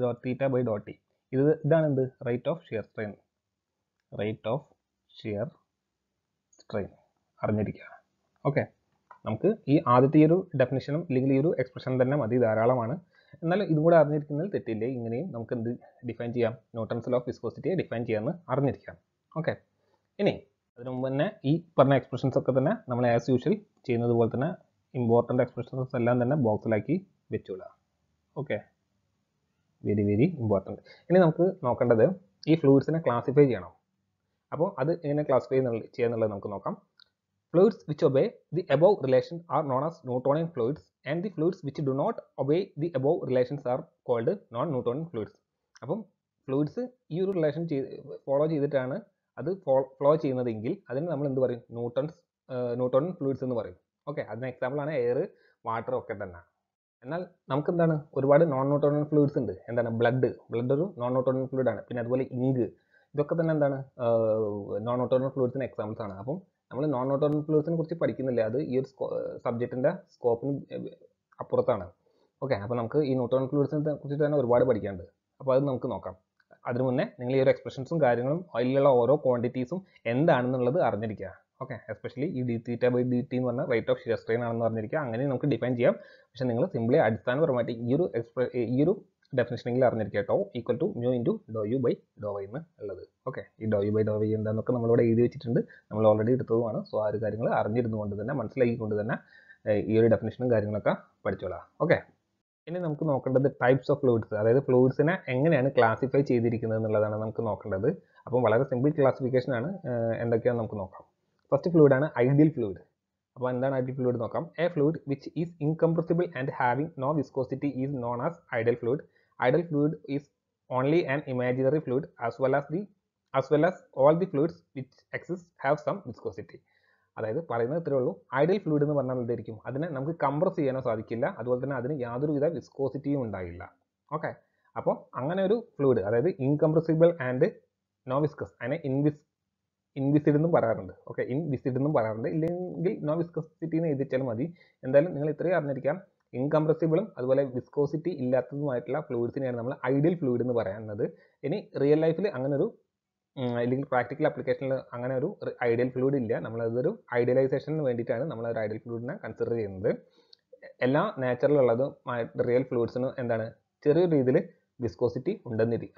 ഡോട്ട് തീറ്റ ബൈ ഡോട്ട് ഇ ഇത് ഇതാണ് എന്ത് rate of shear strain rate of shear strain അറിഞ്ഞിരിക്കുക. ഓക്കെ നമുക്ക് ഈ ആദ്യത്തെ ഒരു ഡെഫിനിഷനും അല്ലെങ്കിൽ ഈ ഒരു എക്സ്പ്രഷൻ തന്നെ മതി. ധാരാളമാണ്. എന്നാൽ ഇതും കൂടെ അറിഞ്ഞിരിക്കുന്നതിൽ തെറ്റില്ലേ? ഇങ്ങനെയും നമുക്ക് എന്ത് ഡിഫൈൻ ചെയ്യാം? നോട്ടൻസൽ ഓഫ് വിസ്കോസിറ്റിയെ ഡിഫൈൻ ചെയ്യാമെന്ന് അറിഞ്ഞിരിക്കാം. ഓക്കെ ഇനി അതിനു മുമ്പ് തന്നെ ഈ പറഞ്ഞ എക്സ്പ്രഷൻസ് ഒക്കെ തന്നെ നമ്മൾ ആസ് യൂഷ്വൽ ചെയ്യുന്നത് പോലെ തന്നെ ഇമ്പോർട്ടന്റ് എക്സ്പ്രഷൻസ് എല്ലാം തന്നെ ബോക്സിലാക്കി വെച്ചോളാം ഓക്കെ വെരി വെരി ഇമ്പോർട്ടന്റ് ഇനി നമുക്ക് നോക്കേണ്ടത് ഈ ഫ്ലൂയിഡ്സിനെ ക്ലാസിഫൈ ചെയ്യണം. അപ്പോൾ അത് എങ്ങനെ ക്ലാസിഫൈ ചെയ്യാന്നുള്ളത് നമുക്ക് നോക്കാം. Fluids which obey the above relation are known as Newtonian fluids and the fluids which do not obey the above relations are called non Newtonian fluids അപ്പം ഫ്ലൂയിഡ്സ് ഈ ഒരു റിലേഷൻ ഫോളോ ചെയ്തിട്ടാണ് അത് ഫ്ലോ ചെയ്യുന്നതെങ്കിൽ അതിന് നമ്മൾ എന്ത് പറയും? ന്യൂട്ടൺസ് ന്യൂട്ടോണിയൻ ഫ്ലൂയിഡ്സ് എന്ന് പറയും. ഓക്കെ അതിന് എക്സാമ്പിളാണ് എയർ വാട്ടർ ഒക്കെ തന്നെ. എന്നാൽ നമുക്ക് എന്താണ് ഒരുപാട് നോൺ ന്യൂട്ടോണിയൻ ഫ്ലൂയിഡ്സ് ഉണ്ട്. എന്താണ്? ബ്ലഡ് ബ്ലഡ് ഒരു നോൺ ന്യൂട്ടോണിയൻ ഫ്ലൂയിഡ് ആണ്. പിന്നെ അതുപോലെ ഇങ്ക് ഇതൊക്കെ തന്നെ എന്താണ്? നോൺ ന്യൂട്ടോണിയൻ ഫ്ലൂയിഡ്സിന് എക്സാമ്പിൾസ് ആണ്. അപ്പം നമ്മൾ നോൺ ന്യൂട്ടോണിയൻ ഫ്ലൂയിഡ്സിനെ കുറിച്ച് പഠിക്കുന്നില്ല? അത് ഈ ഒരു സബ്ജക്റ്റിന്റെ സ്കോപ്പിന് അപ്പുറത്താണ്. ഓക്കെ അപ്പോൾ നമുക്ക് ഈ ന്യൂട്രോൺ ഫ്ലൂയിഡ്സിനെ കുറിച്ച് തന്നെ ഒരുപാട് പഠിക്കാനുണ്ട്. അപ്പോൾ അത് നമുക്ക് നോക്കാം. അതിനു മുന്നേ നിങ്ങൾ ഈ ഒരു എക്സ്പ്രഷൻസും കാര്യങ്ങളും അതിലുള്ള ഓരോ ക്വാണ്ടിറ്റീസും എന്താണെന്നുള്ളത് അറിഞ്ഞിരിക്കുക. ഓക്കെ എസ്പെഷ്യലി ഈ D theta by D T എന്ന് പറഞ്ഞാൽ റേറ്റ് ഓഫ് ഷിയർ സ്ട്രെയിൻ ആണെന്ന് പറഞ്ഞിരിക്കുക. അങ്ങനെ നമുക്ക് ഡിഫൈൻ ചെയ്യാം. പക്ഷെ നിങ്ങൾ സിംപ്ലി അടിസ്ഥാനപരമായിട്ട് ഈ ഒരു എക്സ്പ്ര ഈ ഒരു ഡെഫിനേഷനെങ്കിൽ അറിഞ്ഞിരിക്കുക കേട്ടോ. Equal to mu into dow U by dow Y എന്ന് ഉള്ളത്. ഓക്കെ ഈ dow U by dow Y എന്താണെന്നൊക്കെ നമ്മളിവിടെ എഴുതി വെച്ചിട്ടുണ്ട്. നമ്മൾ ഓൾറെഡി എടുത്തതുമാണ് സോ ആ ഒരു കാര്യങ്ങൾ അറിഞ്ഞിരുന്നുകൊണ്ട് തന്നെ മനസ്സിലാക്കിക്കൊണ്ട് തന്നെ ഈ ഒരു ഡെഫിനേഷനും കാര്യങ്ങളൊക്കെ പഠിച്ചോളാം. ഓക്കെ ഇനി നമുക്ക് നോക്കേണ്ടത് ടൈപ്സ് ഓഫ് ഫ്ലൂയിഡ്സ് അതായത് ഫ്ലൂയിഡ്സിനെ എങ്ങനെയാണ് ക്ലാസിഫൈ ചെയ്തിരിക്കുന്നത് എന്നുള്ളതാണ് നമുക്ക് നോക്കേണ്ടത്. അപ്പം വളരെ സിമ്പിൾ ക്ലാസിഫിക്കേഷനാണ് എന്തൊക്കെയാണെന്ന് നമുക്ക് നോക്കാം. ഫസ്റ്റ് ഫ്ലൂയിഡ് ആണ് ഐഡിയൽ ഫ്ലൂയിഡ് അപ്പോൾ എന്താണ് ഐഡിയൽ ഫ്ലൂയിഡ് നോക്കാം? A fluid which is incompressible and having no viscosity is known as ideal fluid ideal fluid is only an imaginary fluid as well as the as well as all the fluids which exist have some viscosity അതായത് പറയുന്നത് ഇത്രയേ ഉള്ളൂ. Ideal fluid എന്ന് പറഞ്ഞാൽ എന്തായിരിക്കും? അതിനെ നമുക്ക് compress ചെയ്യാനോ സാധിക്കില്ല. അതുപോലെ തന്നെ അതിന് യാതൊരുവിധ വിസ്കോസിറ്റിയും ഉണ്ടാകില്ല. ഓക്കെ അപ്പോൾ അങ്ങനെ ഒരു ഫ്ലൂയിഡ് അതായത് ഇൻകംപ്രസിബിൾ ആൻഡ് നോ വിസ്കസ് അതിനെ ഇൻവിസ് ഇൻവിസിഡ് എന്നും പറയാറുണ്ട്. ഓക്കെ ഇൻവിസിഡ് എന്നും പറയാറുണ്ട്. ഇല്ലെങ്കിൽ നോ വിസ്കോസിറ്റി എന്ന് എഴുതിച്ചാൽ മതി. എന്തായാലും നിങ്ങൾ ഇത്രയും അറിഞ്ഞിരിക്കാം. ഇൻകംപ്രസിബിളും അതുപോലെ വിസ്കോസിറ്റി ഇല്ലാത്തതുമായിട്ടുള്ള ഫ്ലൂയിഡ്സിനെയാണ് നമ്മൾ ഐഡിയൽ ഫ്ലൂയിഡ് എന്ന് പറയുന്നത്. ഇനി റിയൽ ലൈഫിൽ അങ്ങനെ ഒരു അല്ലെങ്കിൽ പ്രാക്ടിക്കൽ ആപ്ലിക്കേഷനിൽ അങ്ങനെ ഒരു ഐഡിയൽ ഫ്ലൂയിഡ് ഇല്ല. നമ്മളതൊരു ഐഡിയലൈസേഷന് വേണ്ടിയിട്ടാണ് നമ്മൾ ഐഡിയൽ ഫ്ലൂയിഡിനെ കൺസിഡർ ചെയ്യുന്നത്. എല്ലാ നാച്ചുറലുള്ളതും റിയൽ ഫ്ലൂയിഡ്സിന് എന്താണ്? ചെറിയ രീതിയിൽ വിസ്കോസിറ്റി ഉണ്ടെന്നിരി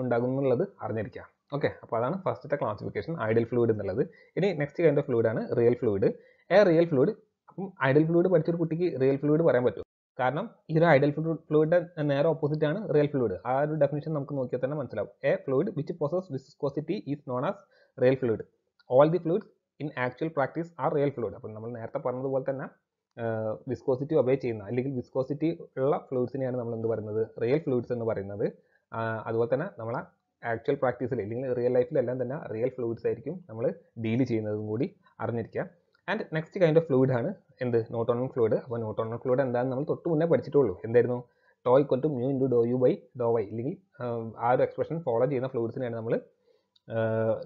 ഉണ്ടാകുന്നുള്ളത് അറിഞ്ഞിരിക്കാം. ഓക്കെ അപ്പോൾ അതാണ് ഫസ്റ്റത്തെ ക്ലാസിഫിക്കേഷൻ ഐഡിയൽ ഫ്ലൂയിഡ് എന്നുള്ളത്. ഇനി നെക്സ്റ്റ് കൈൻഡ് ഓഫ് ഫ്ലൂയിഡ് ആണ് real fluid a real fluid അപ്പം ഐഡിയൽ ഫ്ലൂയിഡ് പഠിച്ചൊരു കുട്ടിക്ക് റിയൽ ഫ്ലൂയിഡ് പറയാൻ പറ്റും കാരണം ഈ ഒരു ഐഡിയൽ ഫ്ലൂയിഡ് നേരെ ഓപ്പോസിറ്റ് ആണ് റിയൽ ഫ്ലൂയിഡ് ആ ഒരു ഡെഫിനേഷൻ നമുക്ക് നോക്കിയാൽ തന്നെ മനസ്സിലാവും. A fluid which possesses viscosity is known as real fluid all the fluids in actual practice are real fluid അപ്പം നമ്മൾ നേരത്തെ പറഞ്ഞതുപോലെ തന്നെ വിസ്കോസിറ്റി ഒബേ ചെയ്യുന്ന അല്ലെങ്കിൽ വിസ്കോസിറ്റി ഉള്ള ഫ്ലൂയിഡ്സിനെയാണ് നമ്മൾ എന്ത് പറയുന്നത്? റിയൽ ഫ്ലൂയിഡ്സ് എന്ന് പറയുന്നത്. അതുപോലെ തന്നെ നമ്മളെ ആക്ച്വൽ പ്രാക്ടീസിൽ അല്ലെങ്കിൽ റിയൽ ലൈഫിലെല്ലാം തന്നെ റിയൽ ഫ്ലൂയിഡ്സ് ആയിരിക്കും നമ്മൾ ഡീൽ ചെയ്യുന്നതും കൂടി അറിഞ്ഞിരിക്കുക. And next kind of fluid ആണ് എന്ത്? നോട്ടോണൽ ഫ്ലൂയിഡ് അപ്പോൾ നോട്ടോണൽ ഫ്ലൂയിഡ് എന്താണെന്ന് നമ്മൾ തൊട്ട് മുന്നേ പഠിച്ചിട്ടുള്ളൂ. എന്തായിരുന്നു? Tau equal to mu into dow U by dow Y അല്ലെങ്കിൽ ആ ഒരു എക്സ്പ്രഷൻ ഫോളോ ചെയ്യുന്ന ഫ്ലൂയിഡ്സിനെയാണ് നമ്മൾ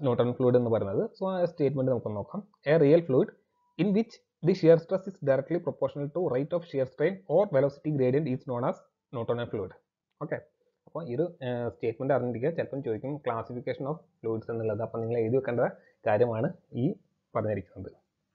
നോട്ടോണൽ ഫ്ലൂയിഡ് എന്ന് പറയുന്നത്. സോ ആ സ്റ്റേറ്റ്മെന്റ് നമുക്ക് നോക്കാം. A real fluid in which the shear stress is directly proportional to rate of shear strain or velocity gradient is known as Newtonian fluid okay അപ്പോൾ ഈ ഒരു സ്റ്റേറ്റ്മെന്റ് അറിഞ്ഞിരിക്കുക. ചിലപ്പം ചോദിക്കും ക്ലാസിഫിക്കേഷൻ ഓഫ് ഫ്ലൂയിഡ്സ് എന്നുള്ളത്. അപ്പോൾ നിങ്ങൾ എഴുതി വെക്കേണ്ട കാര്യമാണ് ഈ പറഞ്ഞിരിക്കുന്നത്.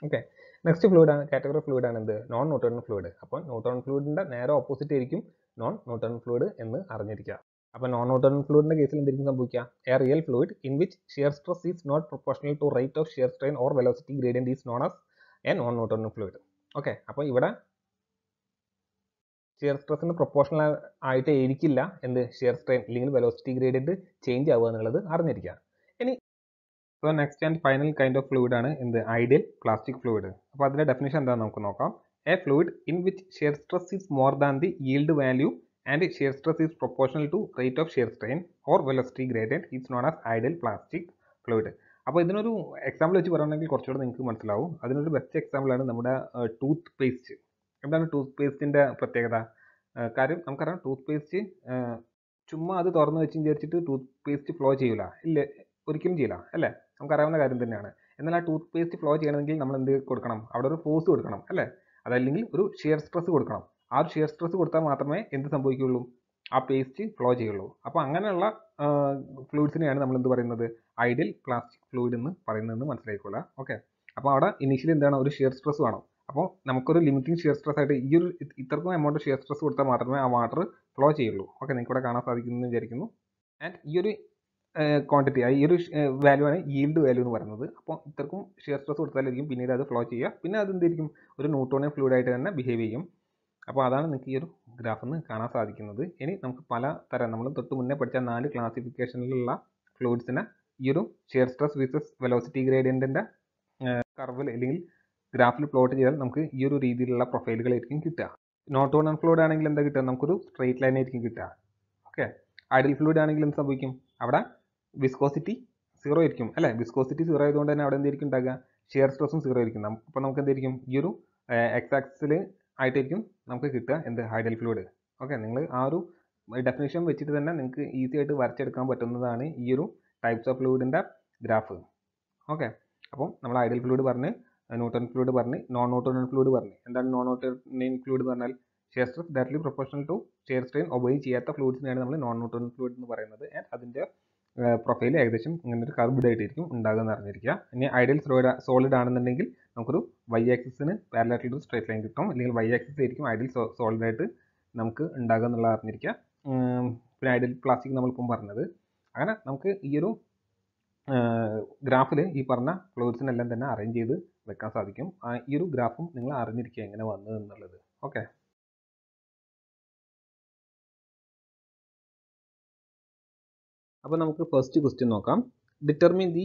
ഓക്കെ നെക്സ്റ്റ് ഫ്ലൂയിഡ് ആണ് കാറ്റഗറി ഫ്ലൂയിഡ് ആണ് എന്ത്? നോൺ നോട്ടോൺ ഫ്ലൂയിഡ് അപ്പോൾ നോട്ടോൺ ഫ്ലൂയിഡിന്റെ നേരെ ഓപ്പോസിറ്റ് ആയിരിക്കും നോൺ നോട്ടോൺ ഫ്ലൂയിഡ് എന്ന് അറിഞ്ഞിരിക്കുക. അപ്പോൾ നോൺ നോട്ടോൺ ഫ്ലൂയിഡിന്റെ കേസിൽ എന്തായിരിക്കും സംഭവിക്കുക? A real fluid in which shear stress is not proportional to rate of shear strain or velocity gradient is known as a non Newtonian fluid okay അപ്പോൾ ഇവിടെ ഷിയർ സ്ട്രെസ്സിന് പ്രൊപ്പോർഷണൽ ആയിട്ട് ആയിരിക്കില്ല എന്ത് ഷിയർ സ്ട്രെയിൻ അല്ലെങ്കിൽ വെലോസിറ്റി ഗ്രേഡിയന്റ് ചേഞ്ച് ആവുക എന്നുള്ളത് അറിഞ്ഞിരിക്കുക ഇനി so next and final kind of fluid ആണ് എന്ത്? ഐഡിയൽ പ്ലാസ്റ്റിക് ഫ്ലൂയിഡ് അപ്പോൾ അതിന്റെ ഡെഫിനേഷൻ എന്താണെന്ന് നമുക്ക് നോക്കാം. A fluid in which shear stress is more than the yield value and shear stress is proportional to rate of shear strain or velocity gradient it's known as ideal plastic fluid അപ്പോൾ ഇതിനൊരു example വെച്ച് പറയുകയാണെങ്കിൽ കുറച്ചുകൂടെ നിങ്ങൾക്ക് മനസ്സിലാവും. അതിനൊരു best എക്സാമ്പിളാണ് നമ്മുടെ ടൂത്ത് പേസ്റ്റ് എന്താണ് ടൂത്ത് പേസ്റ്റിന്റെ പ്രത്യേകത കാര്യം നമുക്കറിയാം ടൂത്ത് പേസ്റ്റ് ചുമ്മാ അത് തുറന്ന് വെച്ച് വിചാരിച്ചിട്ട് ടൂത്ത് പേസ്റ്റ് ഫ്ലോ ചെയ്യില്ല ഇല്ല ഒരിക്കലും ചെയ്യില്ല അല്ലേ? നമുക്കറിയാവുന്ന കാര്യം തന്നെയാണ്. എന്നാൽ ആ ടൂത്ത് പേസ്റ്റ് ഫ്ലോ ചെയ്യണമെങ്കിൽ നമ്മൾ എന്ത് കൊടുക്കണം? അവിടെ ഒരു ഫോഴ്സ് കൊടുക്കണം അല്ലേ? അതല്ലെങ്കിൽ ഒരു ഷിയർ സ്ട്രെസ് കൊടുക്കണം. ആ ഒരു ഷിയർ സ്ട്രെസ് കൊടുത്താൽ മാത്രമേ എന്ത് സംഭവിക്കുകയുള്ളൂ? ആ പേസ്റ്റ് ഫ്ലോ ചെയ്യുള്ളൂ. അപ്പോൾ അങ്ങനെയുള്ള ഫ്ലൂയിഡ്സിനെയാണ് നമ്മൾ എന്ത് പറയുന്നത്? ഐഡിയൽ പ്ലാസ്റ്റിക് ഫ്ലൂയിഡ് എന്ന് പറയുന്നതെന്ന് മനസ്സിലാക്കിക്കൊള്ളുക ഓക്കെ അപ്പോൾ അവിടെ ഇനീഷ്യലി എന്താണ്? ഒരു ഷിയർ സ്ട്രെസ് വേണം. അപ്പോൾ നമുക്കൊരു ലിമിറ്റിംഗ് ഷിയർ സ്ട്രെസ് ആയിട്ട് ഈ ഒരു ഇത് ഇത്രക്കും എമൗണ്ട് ഷിയർ സ്ട്രെസ് കൊടുത്താൽ മാത്രമേ ആ വാട്ടർ ഫ്ലോ ചെയ്യുള്ളൂ. ഓക്കെ നിങ്ങൾക്ക് ഇവിടെ കാണാൻ സാധിക്കുന്നു എന്ന് വിചാരിക്കുന്നു. ആൻഡ് ഈ ഒരു ക്വാണ്ടിറ്റി ഈ ഒരു വാല്യൂ ആണ് ഈൽഡ് വാല്യൂ എന്ന് പറയുന്നത്. അപ്പോൾ ഇത്രക്കും ഷിയർ സ്ട്രെസ് കൊടുത്താലായിരിക്കും പിന്നീട് അത് ഫ്ലോ ചെയ്യുക. പിന്നെ അത് എന്തായിരിക്കും ഒരു ന്യൂട്ടോണിയൻ ഫ്ലൂയിഡ് ആയിട്ട് തന്നെ ബിഹേവ് ചെയ്യും. അപ്പോൾ അതാണ് നിങ്ങൾക്ക് ഈ ഒരു ഗ്രാഫിൽ കാണാൻ സാധിക്കുന്നത്. ഇനി നമുക്ക് പല തരം നമ്മൾ തൊട്ട് മുന്നേ പഠിച്ച നാല് ക്ലാസിഫിക്കേഷനിലുള്ള ഫ്ലൂയിഡ്സിനെ ഈ ഒരു ഷിയർ സ്ട്രെസ് വിസസ് വെലോസിറ്റി ഗ്രേഡിയന്റിന്റെ കർവിൽ അല്ലെങ്കിൽ ഗ്രാഫിൽ പ്ലോട്ട് ചെയ്താൽ നമുക്ക് ഈ ഒരു രീതിയിലുള്ള പ്രൊഫൈലുകളായിരിക്കും കിട്ടുക. നോട്ട് ഓൺ ഫ്ലൂയിഡ് ആണെങ്കിൽ എന്താ കിട്ടുക? നമുക്കൊരു സ്ട്രെയിറ്റ് ലൈൻ ആയിരിക്കും കിട്ടുക. ഓക്കെ ഐഡിയൽ ഫ്ലൂഡ് ആണെങ്കിൽ എന്ത് സംഭവിക്കും? അവിടെ വിസ്കോസിറ്റി സീറോ ആയിരിക്കും. അല്ലേ? വിസ്കോസിറ്റി സീറോ ആയതുകൊണ്ട് തന്നെ അവിടെ എന്തായിരിക്കും ഉണ്ടാകുക? ഷിയർ സ്ട്രെസ്സും സീറോ ആയിരിക്കും. അപ്പോൾ നമുക്ക് എന്തായിരിക്കും? ഈ ഒരു എക്സ് ആക്സിൽ ആയിട്ടായിരിക്കും നമുക്ക് കിട്ടുക എന്ത്? ഹൈഡൽ ഫ്ലൂഡ് ഓക്കെ നിങ്ങൾ ആ ഒരു ഡെഫിനേഷൻ വെച്ചിട്ട് തന്നെ നിങ്ങൾക്ക് ഈസി ആയിട്ട് വരച്ചെടുക്കാൻ പറ്റുന്നതാണ് ഈ ഒരു ടൈപ്സ് ഓഫ് ഫ്ലൂയിഡിന്റെ ഗ്രാഫ് ഓക്കെ അപ്പം നമ്മൾ ഐഡിയൽ ഫ്ലൂഡ് പറഞ്ഞ് ന്യൂട്ടൺ ഫ്ലൂയിഡ് പറഞ്ഞു നോൺ നോട്ടോൺ ഫ്ലൂയിഡ് പറഞ്ഞു. എന്താണ് നോൺ നോട്ടോൺ ഫ്ലൂയിഡ് പറഞ്ഞാൽ? Shear stress directly proportional to shear strain obey ചെയ്യാത്ത ഫ്ലൂയിഡ്സിനെയാണ് നമ്മൾ നോൺ നോട്ടോൺ ഫ്ലൂയിഡ് എന്ന് പറയുന്നത്. ആൻഡ് അതിന്റെ പ്രൊഫൈൽ ഏകദേശം ഇങ്ങനെ ഒരു കർബ്ഡ് ആയിട്ടായിരിക്കും ഉണ്ടാകുക എന്ന് അറിഞ്ഞിരിക്കുക. ഇനി ഐഡിയൽ സോളിഡ് സോളിഡ് ആണെന്നുണ്ടെങ്കിൽ നമുക്കൊരു വൈ ആക്സിന് പാരലായിട്ടുള്ളൊരു സ്ട്രേറ്റ് ലൈൻ കിട്ടും. അല്ലെങ്കിൽ വൈ ആക്സിസ് ആയിരിക്കും ഐഡിയൽ സോളിഡ് ആയിട്ട് നമുക്ക് ഉണ്ടാകുക എന്നുള്ളത് അറിഞ്ഞിരിക്കുക പിന്നെ ഐഡിയൽ പ്ലാസ്റ്റിക് നമ്മളിപ്പം പറഞ്ഞത്. അങ്ങനെ നമുക്ക് ഈ ഒരു ഗ്രാഫിൽ ഈ പറഞ്ഞ ഫ്ലൂയിഡ്സിനെല്ലാം തന്നെ അറേഞ്ച് ചെയ്ത് വെക്കാൻ സാധിക്കും. ഈ ഒരു ഗ്രാഫും നിങ്ങൾ അറിഞ്ഞിരിക്കുക എങ്ങനെ വന്നത് എന്നുള്ളത്. ഓക്കെ അപ്പോൾ നമുക്ക് ഫസ്റ്റ് ക്വസ്റ്റ്യൻ നോക്കാം. Determine the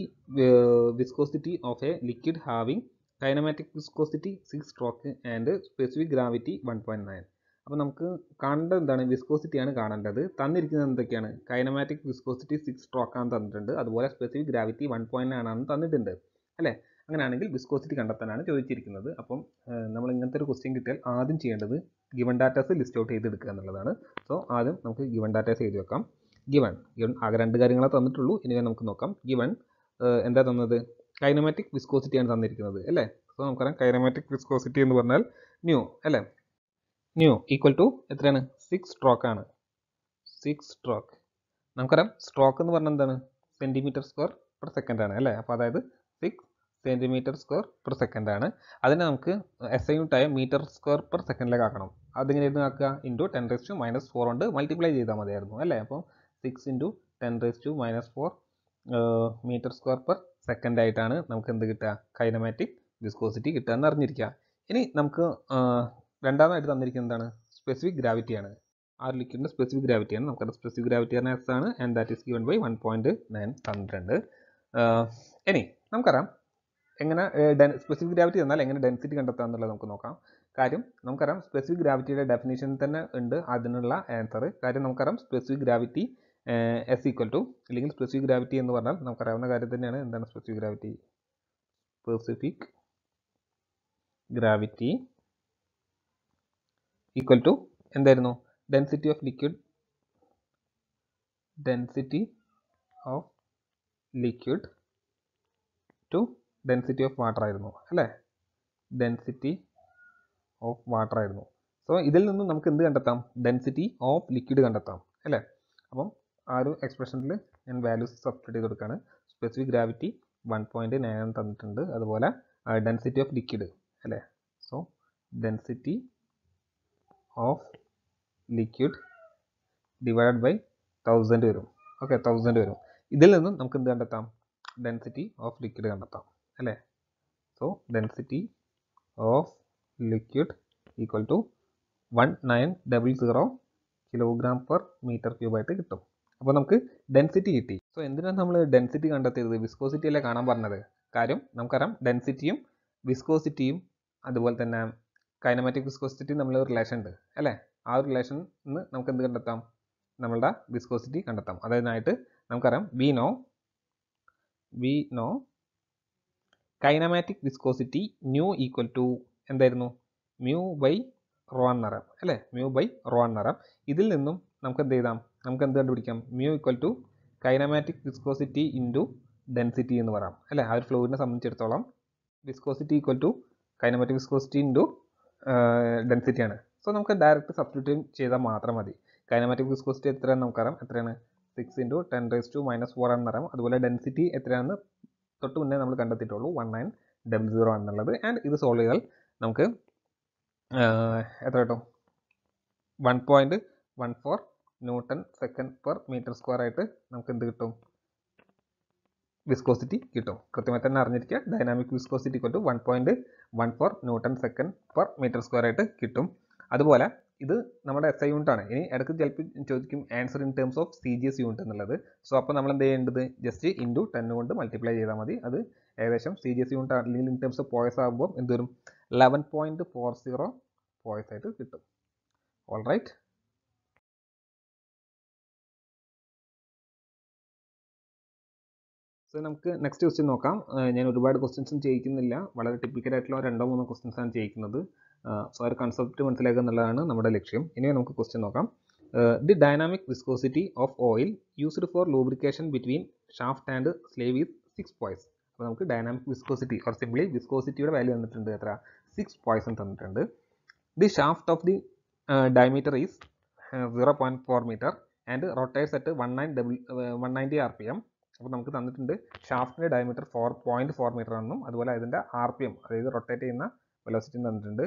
viscosity of a liquid having kinematic viscosity six stroke and specific gravity one point nine അപ്പോൾ നമുക്ക് കാണേണ്ടത് എന്താണ് വിസ്കോസിറ്റിയാണ് കാണേണ്ടത്. തന്നിരിക്കുന്നത് എന്തൊക്കെയാണ്? കൈനമാറ്റിക് വിസ്കോസിറ്റി സിക്സ് സ്ട്രോക്ക് ആണ് തന്നിട്ടുണ്ട്. അതുപോലെ specific gravity one point nine ആണ് തന്നിട്ടുണ്ട്. അല്ലേ? അങ്ങനെയാണെങ്കിൽ വിസ്കോസിറ്റി കണ്ടെത്താനാണ് ചോദിച്ചിരിക്കുന്നത്. അപ്പം നമ്മൾ ഇങ്ങനത്തെ ഒരു ക്വസ്റ്റ്യൻ കിട്ടിയാൽ ആദ്യം ചെയ്യേണ്ടത് ഗിവൺ ഡാറ്റാസ് ലിസ്റ്റ് ഔട്ട് ചെയ്തെടുക്കുക എന്നുള്ളതാണ്. സോ ആദ്യം നമുക്ക് ഗിവൺ ഡാറ്റാസ് എഴുതി വെക്കാം. ഗിവൺ ഗിവൺ ആകെ രണ്ട് കാര്യങ്ങളെ തന്നിട്ടുള്ളൂ. ഇനി നമുക്ക് നോക്കാം. ഗിവൺ എന്താ തന്നത്? കൈനമാറ്റിക് വിസ്കോസിറ്റിയാണ് തന്നിരിക്കുന്നത്. അല്ലേ? സോ നമുക്കറിയാം കൈനമാറ്റിക് വിസ്കോസിറ്റി എന്ന് പറഞ്ഞാൽ ന്യൂ അല്ലേ? ന്യൂ ഈക്വൽ ടു എത്രയാണ്? സിക്സ് സ്ട്രോക്ക് ആണ്. സിക്സ് സ്ട്രോക്ക് നമുക്കറിയാം സ്ട്രോക്ക് എന്ന് പറഞ്ഞാൽ എന്താണ്? സെന്റിമീറ്റർ സ്ക്വയർ പെർ സെക്കൻഡ് ആണ് അല്ലേ? അപ്പോൾ അതായത് six centimetre square per second ആണ്. അതിനെ നമുക്ക് എസ് ഐ ആയ മീറ്റർ സ്ക്വയർ പെർ സെക്കൻഡിലേക്ക് ആക്കണം. അതിങ്ങനെയായിരുന്നു ആക്കുക into ten raise to minus four കൊണ്ട് മൾട്ടിപ്ലൈ ചെയ്താൽ മതിയായിരുന്നു അല്ലേ? അപ്പോൾ six into ten raise to minus four metre square per second ആയിട്ടാണ് നമുക്ക് എന്ത് കിട്ടുക? കൈനമാറ്റിക് വിസ്കോസിറ്റി കിട്ടുക എന്ന് അറിഞ്ഞിരിക്കുക ഇനി നമുക്ക് രണ്ടാമതായിട്ട് തന്നിരിക്കുന്നത് എന്താണ്? സ്പെസിഫിക് ഗ്രാവിറ്റിയാണ് ആ ലിക്വിഡിന്റെ സ്പെസിഫിക് ഗ്രാവിറ്റിയാണ് നമുക്കറിയാം സ്പെസിഫിക് ഗ്രാവിറ്റി എസ് ആണ്. And that is given by one point nine തന്നിട്ടുണ്ട് ഇനി നമുക്കറിയാം എങ്ങനെ സ്പെസിഫിക് ഗ്രാവിറ്റി തന്നാൽ എങ്ങനെ ഡെൻസിറ്റി കണ്ടെത്താം എന്നുള്ളത് നമുക്ക് നോക്കാം. കാര്യം നമുക്കറിയാം സ്പെസിഫിക് ഗ്രാവിറ്റിയുടെ ഡെഫിനേഷൻ തന്നെ ഉണ്ട്. അതിനുള്ള ആൻസർ കാര്യം നമുക്കറിയാം specific gravity S equal to അല്ലെങ്കിൽ സ്പെസിഫിക് ഗ്രാവിറ്റി എന്ന് പറഞ്ഞാൽ നമുക്കറിയാവുന്ന കാര്യം തന്നെയാണ്. എന്താണ് specific gravity specific gravity equal to എന്തായിരുന്നു? Density of liquid density of liquid to density of water ആയിരുന്നു അല്ലേ? ഡെൻസിറ്റി ഓഫ് വാട്ടർ ആയിരുന്നു. സോ ഇതിൽ നിന്നും നമുക്ക് എന്ത് കണ്ടെത്താം? ഡെൻസിറ്റി ഓഫ് ലിക്വിഡ് കണ്ടെത്താം അല്ലേ? അപ്പം ആ ഒരു എക്സ്പ്രഷനിൽ ഞാൻ വാല്യൂസ് സബ്സ്റ്റിറ്റ് ചെയ്ത് കൊടുക്കുകയാണ് specific gravity one point nine തന്നിട്ടുണ്ട്. അതുപോലെ ഡെൻസിറ്റി ഓഫ് ലിക്വിഡ് അല്ലേ? So density of liquid divide by thousand വരും. ഓക്കെ തൗസൻഡ് വരും. ഇതിൽ നിന്നും നമുക്ക് എന്ത് കണ്ടെത്താം? ഡെൻസിറ്റി ഓഫ് ലിക്വിഡ് കണ്ടെത്താം. അല്ലേ? So density of liquid equal to one nine double zero kilogram per metre ക്യൂബായിട്ട് കിട്ടും. അപ്പോൾ നമുക്ക് ഡെൻസിറ്റി കിട്ടി. സോ എന്തിനാണ് നമ്മൾ ഡെൻസിറ്റി കണ്ടെത്തിയത്? വിസ്കോസിറ്റി അല്ലേ കാണാൻ പറഞ്ഞത്? കാര്യം നമുക്കറിയാം ഡെൻസിറ്റിയും വിസ്കോസിറ്റിയും അതുപോലെ തന്നെ കൈനമാറ്റിക് വിസ്കോസിറ്റി നമ്മൾ റിലേഷൻ ഉണ്ട് അല്ലേ? ആ ഒരു റിലേഷൻ നിന്ന് നമുക്ക് എന്ത് കണ്ടെത്താം? നമ്മളുടെ വിസ്കോസിറ്റി കണ്ടെത്താം. അതായതിനായിട്ട് നമുക്കറിയാം we know we know kinematic viscosity nu equal to എന്തായിരുന്നു? മ്യൂ ബൈ റോ എന്നറാം അല്ലേ? മ്യൂ ബൈ റോ എന്നറാം ഇതിൽ നിന്നും നമുക്ക് എന്ത് ചെയ്താം നമുക്ക് എന്ത് കണ്ടുപിടിക്കാം? Mu equal to kinematic viscosity into density എന്ന് പറയാം അല്ലേ? ആ ഒരു ഫ്ലൂയിഡിനെ സംബന്ധിച്ചിടത്തോളം viscosity equal to kinematic viscosity into density ആണ്. സോ നമുക്ക് ഡയറക്റ്റ് സബ്സ്റ്റിറ്റ്യൂട്ട് ചെയ്താൽ മാത്രം മതി. കൈനമാറ്റിക് വിസ്കോസിറ്റി എത്രയാണ് നമുക്കറിയാം. എത്രയാണ്? Six into ten raise to minus four ആണെന്നറിയാം അതുപോലെ ഡെൻസിറ്റി എത്രയാണെന്ന് തൊട്ട് മുന്നേ നമ്മൾ കണ്ടെത്തിയിട്ടുള്ളൂ. വൺ നയൻ ഡബിൾ സീറോ ആണെന്നുള്ളത്. ആൻഡ് ഇത് സോൾവ് ചെയ്താൽ നമുക്ക് എത്ര കിട്ടും? One point one four newton second per metre square ആയിട്ട് നമുക്ക് എന്ത് കിട്ടും? വിസ്കോസിറ്റി കിട്ടും. കൃത്യമായി തന്നെ അറിഞ്ഞിരിക്കുക. Dynamic viscosity equal to one point one four newton second per metre square ആയിട്ട് കിട്ടും. അതുപോലെ ഇത് നമ്മുടെ എസ് ഐ യൂണിറ്റ് ആണ്. ഇനി ഇടയ്ക്ക് ചിലപ്പോൾ ചോദിക്കും answer in terms of C G S unit എന്നുള്ളത്. സോ അപ്പോൾ നമ്മൾ എന്ത് ചെയ്യേണ്ടത്? ജസ്റ്റ് ഇന്റു ടെൻ കൊണ്ട് മൾട്ടിപ്ലൈ ചെയ്താൽ മതി. അത് ഏകദേശം സി ജി എസ് യൂണിറ്റ് അല്ലെങ്കിൽ ഇൻ ടേംസ് ഓഫ് പോയസ് ആകുമ്പോൾ എന്ത് വരും eleven point four zero poise ആയിട്ട് കിട്ടും. ഓൾ റൈറ്റ് സോ നമുക്ക് നെക്സ്റ്റ് ക്വസ്റ്റ്യൻ നോക്കാം. ഞാൻ ഒരുപാട് ക്വസ്റ്റ്യൻസും ചെയ്യിക്കുന്നില്ല. വളരെ ടിപ്പിക്കൽ ആയിട്ടുള്ള രണ്ടോ മൂന്നോ ക്വസ്റ്റ്യൻസ് ആണ് ചെയ്യിക്കുന്നത്. സോ ഒരു കൺസെപ്റ്റ് മനസ്സിലാക്കുക എന്നുള്ളതാണ് നമ്മുടെ ലക്ഷ്യം. ഇനി നമുക്ക് ക്വസ്റ്റ്യൻ നോക്കാം. The dynamic viscosity of oil used for lubrication between shaft and sleeve is six poise അപ്പോൾ നമുക്ക് ഡൈനാമിക് വിസ്കോസിറ്റി ഓർ സിംപ്ലി വിസ്കോസിറ്റിയുടെ വാല്യൂ തന്നിട്ടുണ്ട് എത്ര? സിക്സ് പോയിസൺ തന്നിട്ടുണ്ട്. The shaft of the diameter is zero point four metre and rotates at one nine double one ninety R P M അപ്പോൾ നമുക്ക് തന്നിട്ടുണ്ട് ഷാഫ്റ്റിന്റെ diameter four point four metre എന്നും അതുപോലെ അതിന്റെ ആർ പി എം അതായത് rotate ചെയ്യുന്ന velocity തന്നിട്ടുണ്ട്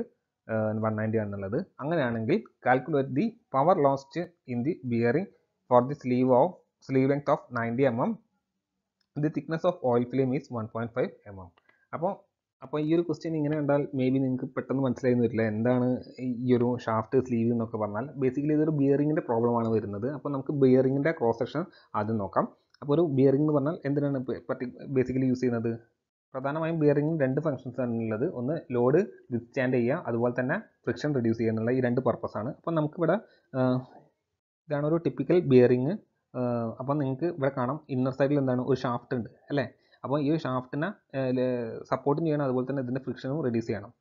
one ninety എന്നുള്ളത്. അങ്ങനെയാണെങ്കിൽ calculate the power lost in the bearing for the sleeve of sleeve length of ninety M M the thickness of oil film is one point five M M അപ്പോൾ അപ്പോൾ ഈ ഒരു question ഇങ്ങനെ കണ്ടാൽ may be നിങ്ങൾക്ക് പെട്ടെന്ന് മനസ്സിലായി വരില്ല. എന്താണ് ഈ ഒരു ഷാഫ്റ്റ് സ്ലീവ് എന്നൊക്കെ പറഞ്ഞാൽ ബേസിക്കലി ഇതൊരു ബിയറിങ്ങിന്റെ പ്രോബ്ലമാണ് വരുന്നത്. അപ്പോൾ നമുക്ക് ബിയറിങ്ങിന്റെ ക്രോസ് സെക്ഷൻ ആദ്യം നോക്കാം. അപ്പോൾ ഒരു ബിയറിംഗ് എന്ന് പറഞ്ഞാൽ എന്തിനാണ് ബേസിക്കലി യൂസ് ചെയ്യുന്നത്? പ്രധാനമായും ബിയറിംഗിന് രണ്ട് ഫംഗ്ഷൻസ് ആണ് ഉള്ളത്. ഒന്ന് ലോഡ് വിത്ത്സ്റ്റാൻഡ് ചെയ്യുക അതുപോലെ തന്നെ ഫ്രിക്ഷൻ റിഡ്യൂസ് ചെയ്യുക എന്നുള്ള ഈ രണ്ട് പർപ്പസാണ് അപ്പോൾ നമുക്കിവിടെ ഇതാണ് ഒരു ടിപ്പിക്കൽ ബിയറിംഗ് അപ്പോൾ നിങ്ങൾക്ക് ഇവിടെ കാണാം ഇന്നർ സൈഡിൽ എന്താണ്? ഒരു ഷാഫ്റ്റ് ഉണ്ട് അല്ലേ? അപ്പോൾ ഈ ഒരു ഷാഫ്റ്റിനെ സപ്പോർട്ടും ചെയ്യണം അതുപോലെ തന്നെ ഇതിന്റെ ഫ്രിക്ഷനും റിഡ്യൂസ് ചെയ്യണം.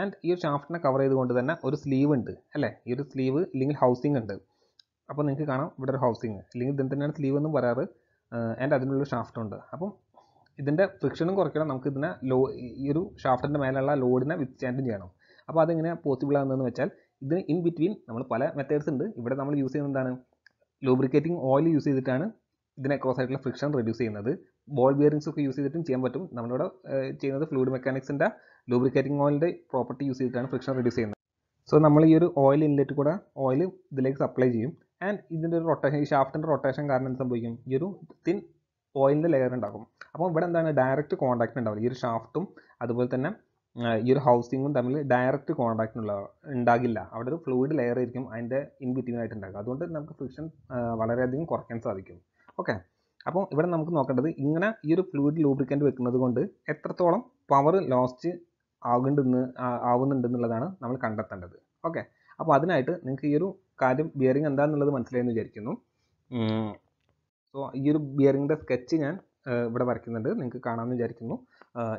ആൻഡ് ഈ ഒരു ഷാഫ്റ്റിനെ കവർ ചെയ്തുകൊണ്ട് തന്നെ ഒരു സ്ലീവ് ഉണ്ട് അല്ലേ? ഈ ഒരു സ്ലീവ് ഇല്ലെങ്കിൽ ഹൗസിംഗ് ഉണ്ട്. അപ്പോൾ നിങ്ങൾക്ക് കാണാം ഇവിടെ ഒരു ഹൗസിംഗ് അല്ലെങ്കിൽ ഇതിന് തന്നെയാണ് സ്ലീവ് എന്നും പറയാറ്. ആൻഡ് ഷാഫ്റ്റ് ഉണ്ട്. അപ്പം ഇതിന്റെ ഫ്രിക്ഷനും കുറയ്ക്കണം. നമുക്ക് ഇതിനെ ലോ ഈ ഒരു ഷാഫ്റ്റിന്റെ മേലുള്ള ലോഡിനെ വിത്ത്സ്റ്റാൻഡും ചെയ്യണം. അപ്പോൾ അതെങ്ങനെ പോസിബിൾ ആകുന്നതെന്ന് വെച്ചാൽ ഇതിന് ഇൻ ബിറ്റ്വീൻ നമ്മൾ പല മെത്തേഡ്സ് ഉണ്ട്. ഇവിടെ നമ്മൾ യൂസ് ചെയ്യുന്നത് എന്താണ്? ലൂബ്രിക്കേറ്റിംഗ് ഓയിൽ യൂസ് ചെയ്തിട്ടാണ് ഇതിനെ ക്രോസ് ആയിട്ടുള്ള ഫ്രിക്ഷൻ റെഡ്യൂസ് ചെയ്യുന്നത്. ബോൾ ബിയറിങ്സ് ഒക്കെ യൂസ് ചെയ്തിട്ടും ചെയ്യാൻ പറ്റും. നമ്മളിവിടെ ചെയ്യുന്നത് ഫ്ലൂയിഡ് മെക്കാനിക്സിന്റെ ലൂബ്രിക്കേറ്റിംഗ് ഓയിലിന്റെ പ്രോപ്പർട്ടി യൂസ് ചെയ്തിട്ടാണ് ഫ്രിക്ഷൻ റെഡ്യൂസ് ചെയ്യുന്നത്. സോ നമ്മൾ ഈ ഒരു ഓയിൽ ഇൻലെറ്റ് കൂടെ ഓയിൽ ഇതിലേക്ക് സപ്ലൈ ചെയ്യും. ആൻഡ് ഇതിന്റെ ഒരു റൊട്ടേഷൻ ഈ ഷാഫ്റ്റിന്റെ റൊട്ടേഷൻ കാരണം എന്ത് സംഭവിക്കും? ഈ ഒരു തിൻ ഓയിലിന്റെ ലെയർ ഉണ്ടാകും. അപ്പോൾ ഇവിടെ എന്താണ് ഡയറക്റ്റ് കോൺടാക്റ്റ് ഉണ്ടാവില്ല ഈ ഒരു ഷാഫ്റ്റും അതുപോലെ തന്നെ ഈ ഒരു ഹൗസിങ്ങും തമ്മിൽ ഡയറക്റ്റ് കോൺടാക്റ്റ് ഉള്ള ഉണ്ടാകില്ല. അവിടെ ഒരു ഫ്ലൂയിഡ് ലെയർ ആയിരിക്കും അതിന്റെ ഇൻ ബിറ്റ്വീൻ ആയിട്ട് ഉണ്ടാകും അതുകൊണ്ട് നമുക്ക് ഫ്രിക്ഷൻ വളരെയധികം കുറയ്ക്കാൻ സാധിക്കും. ഓക്കെ അപ്പോൾ ഇവിടെ നമുക്ക് നോക്കേണ്ടത് ഇങ്ങനെ ഈ ഒരു ഫ്ലൂയിഡ് ലൂബ്രിക്കന്റ് വെക്കുന്നത് കൊണ്ട് എത്രത്തോളം പവർ ലോസ്റ്റ് ആകുന്നുണ്ടെന്ന് ആവുന്നുണ്ടെന്നുള്ളതാണ് നമ്മൾ കണ്ടെത്തേണ്ടത്. ഓക്കെ അപ്പോൾ അതിനായിട്ട് നിങ്ങൾക്ക് ഈ ഒരു കാര്യം ബിയറിംഗ് എന്താണെന്നുള്ളത് മനസ്സിലായെന്ന് വിചാരിക്കുന്നു. സോ ഈ ഒരു ബിയറിങ്ങിന്റെ സ്കെച്ച് ഞാൻ ഇവിടെ വരയ്ക്കുന്നുണ്ട്. നിങ്ങൾക്ക് കാണാമെന്ന് വിചാരിക്കുന്നു.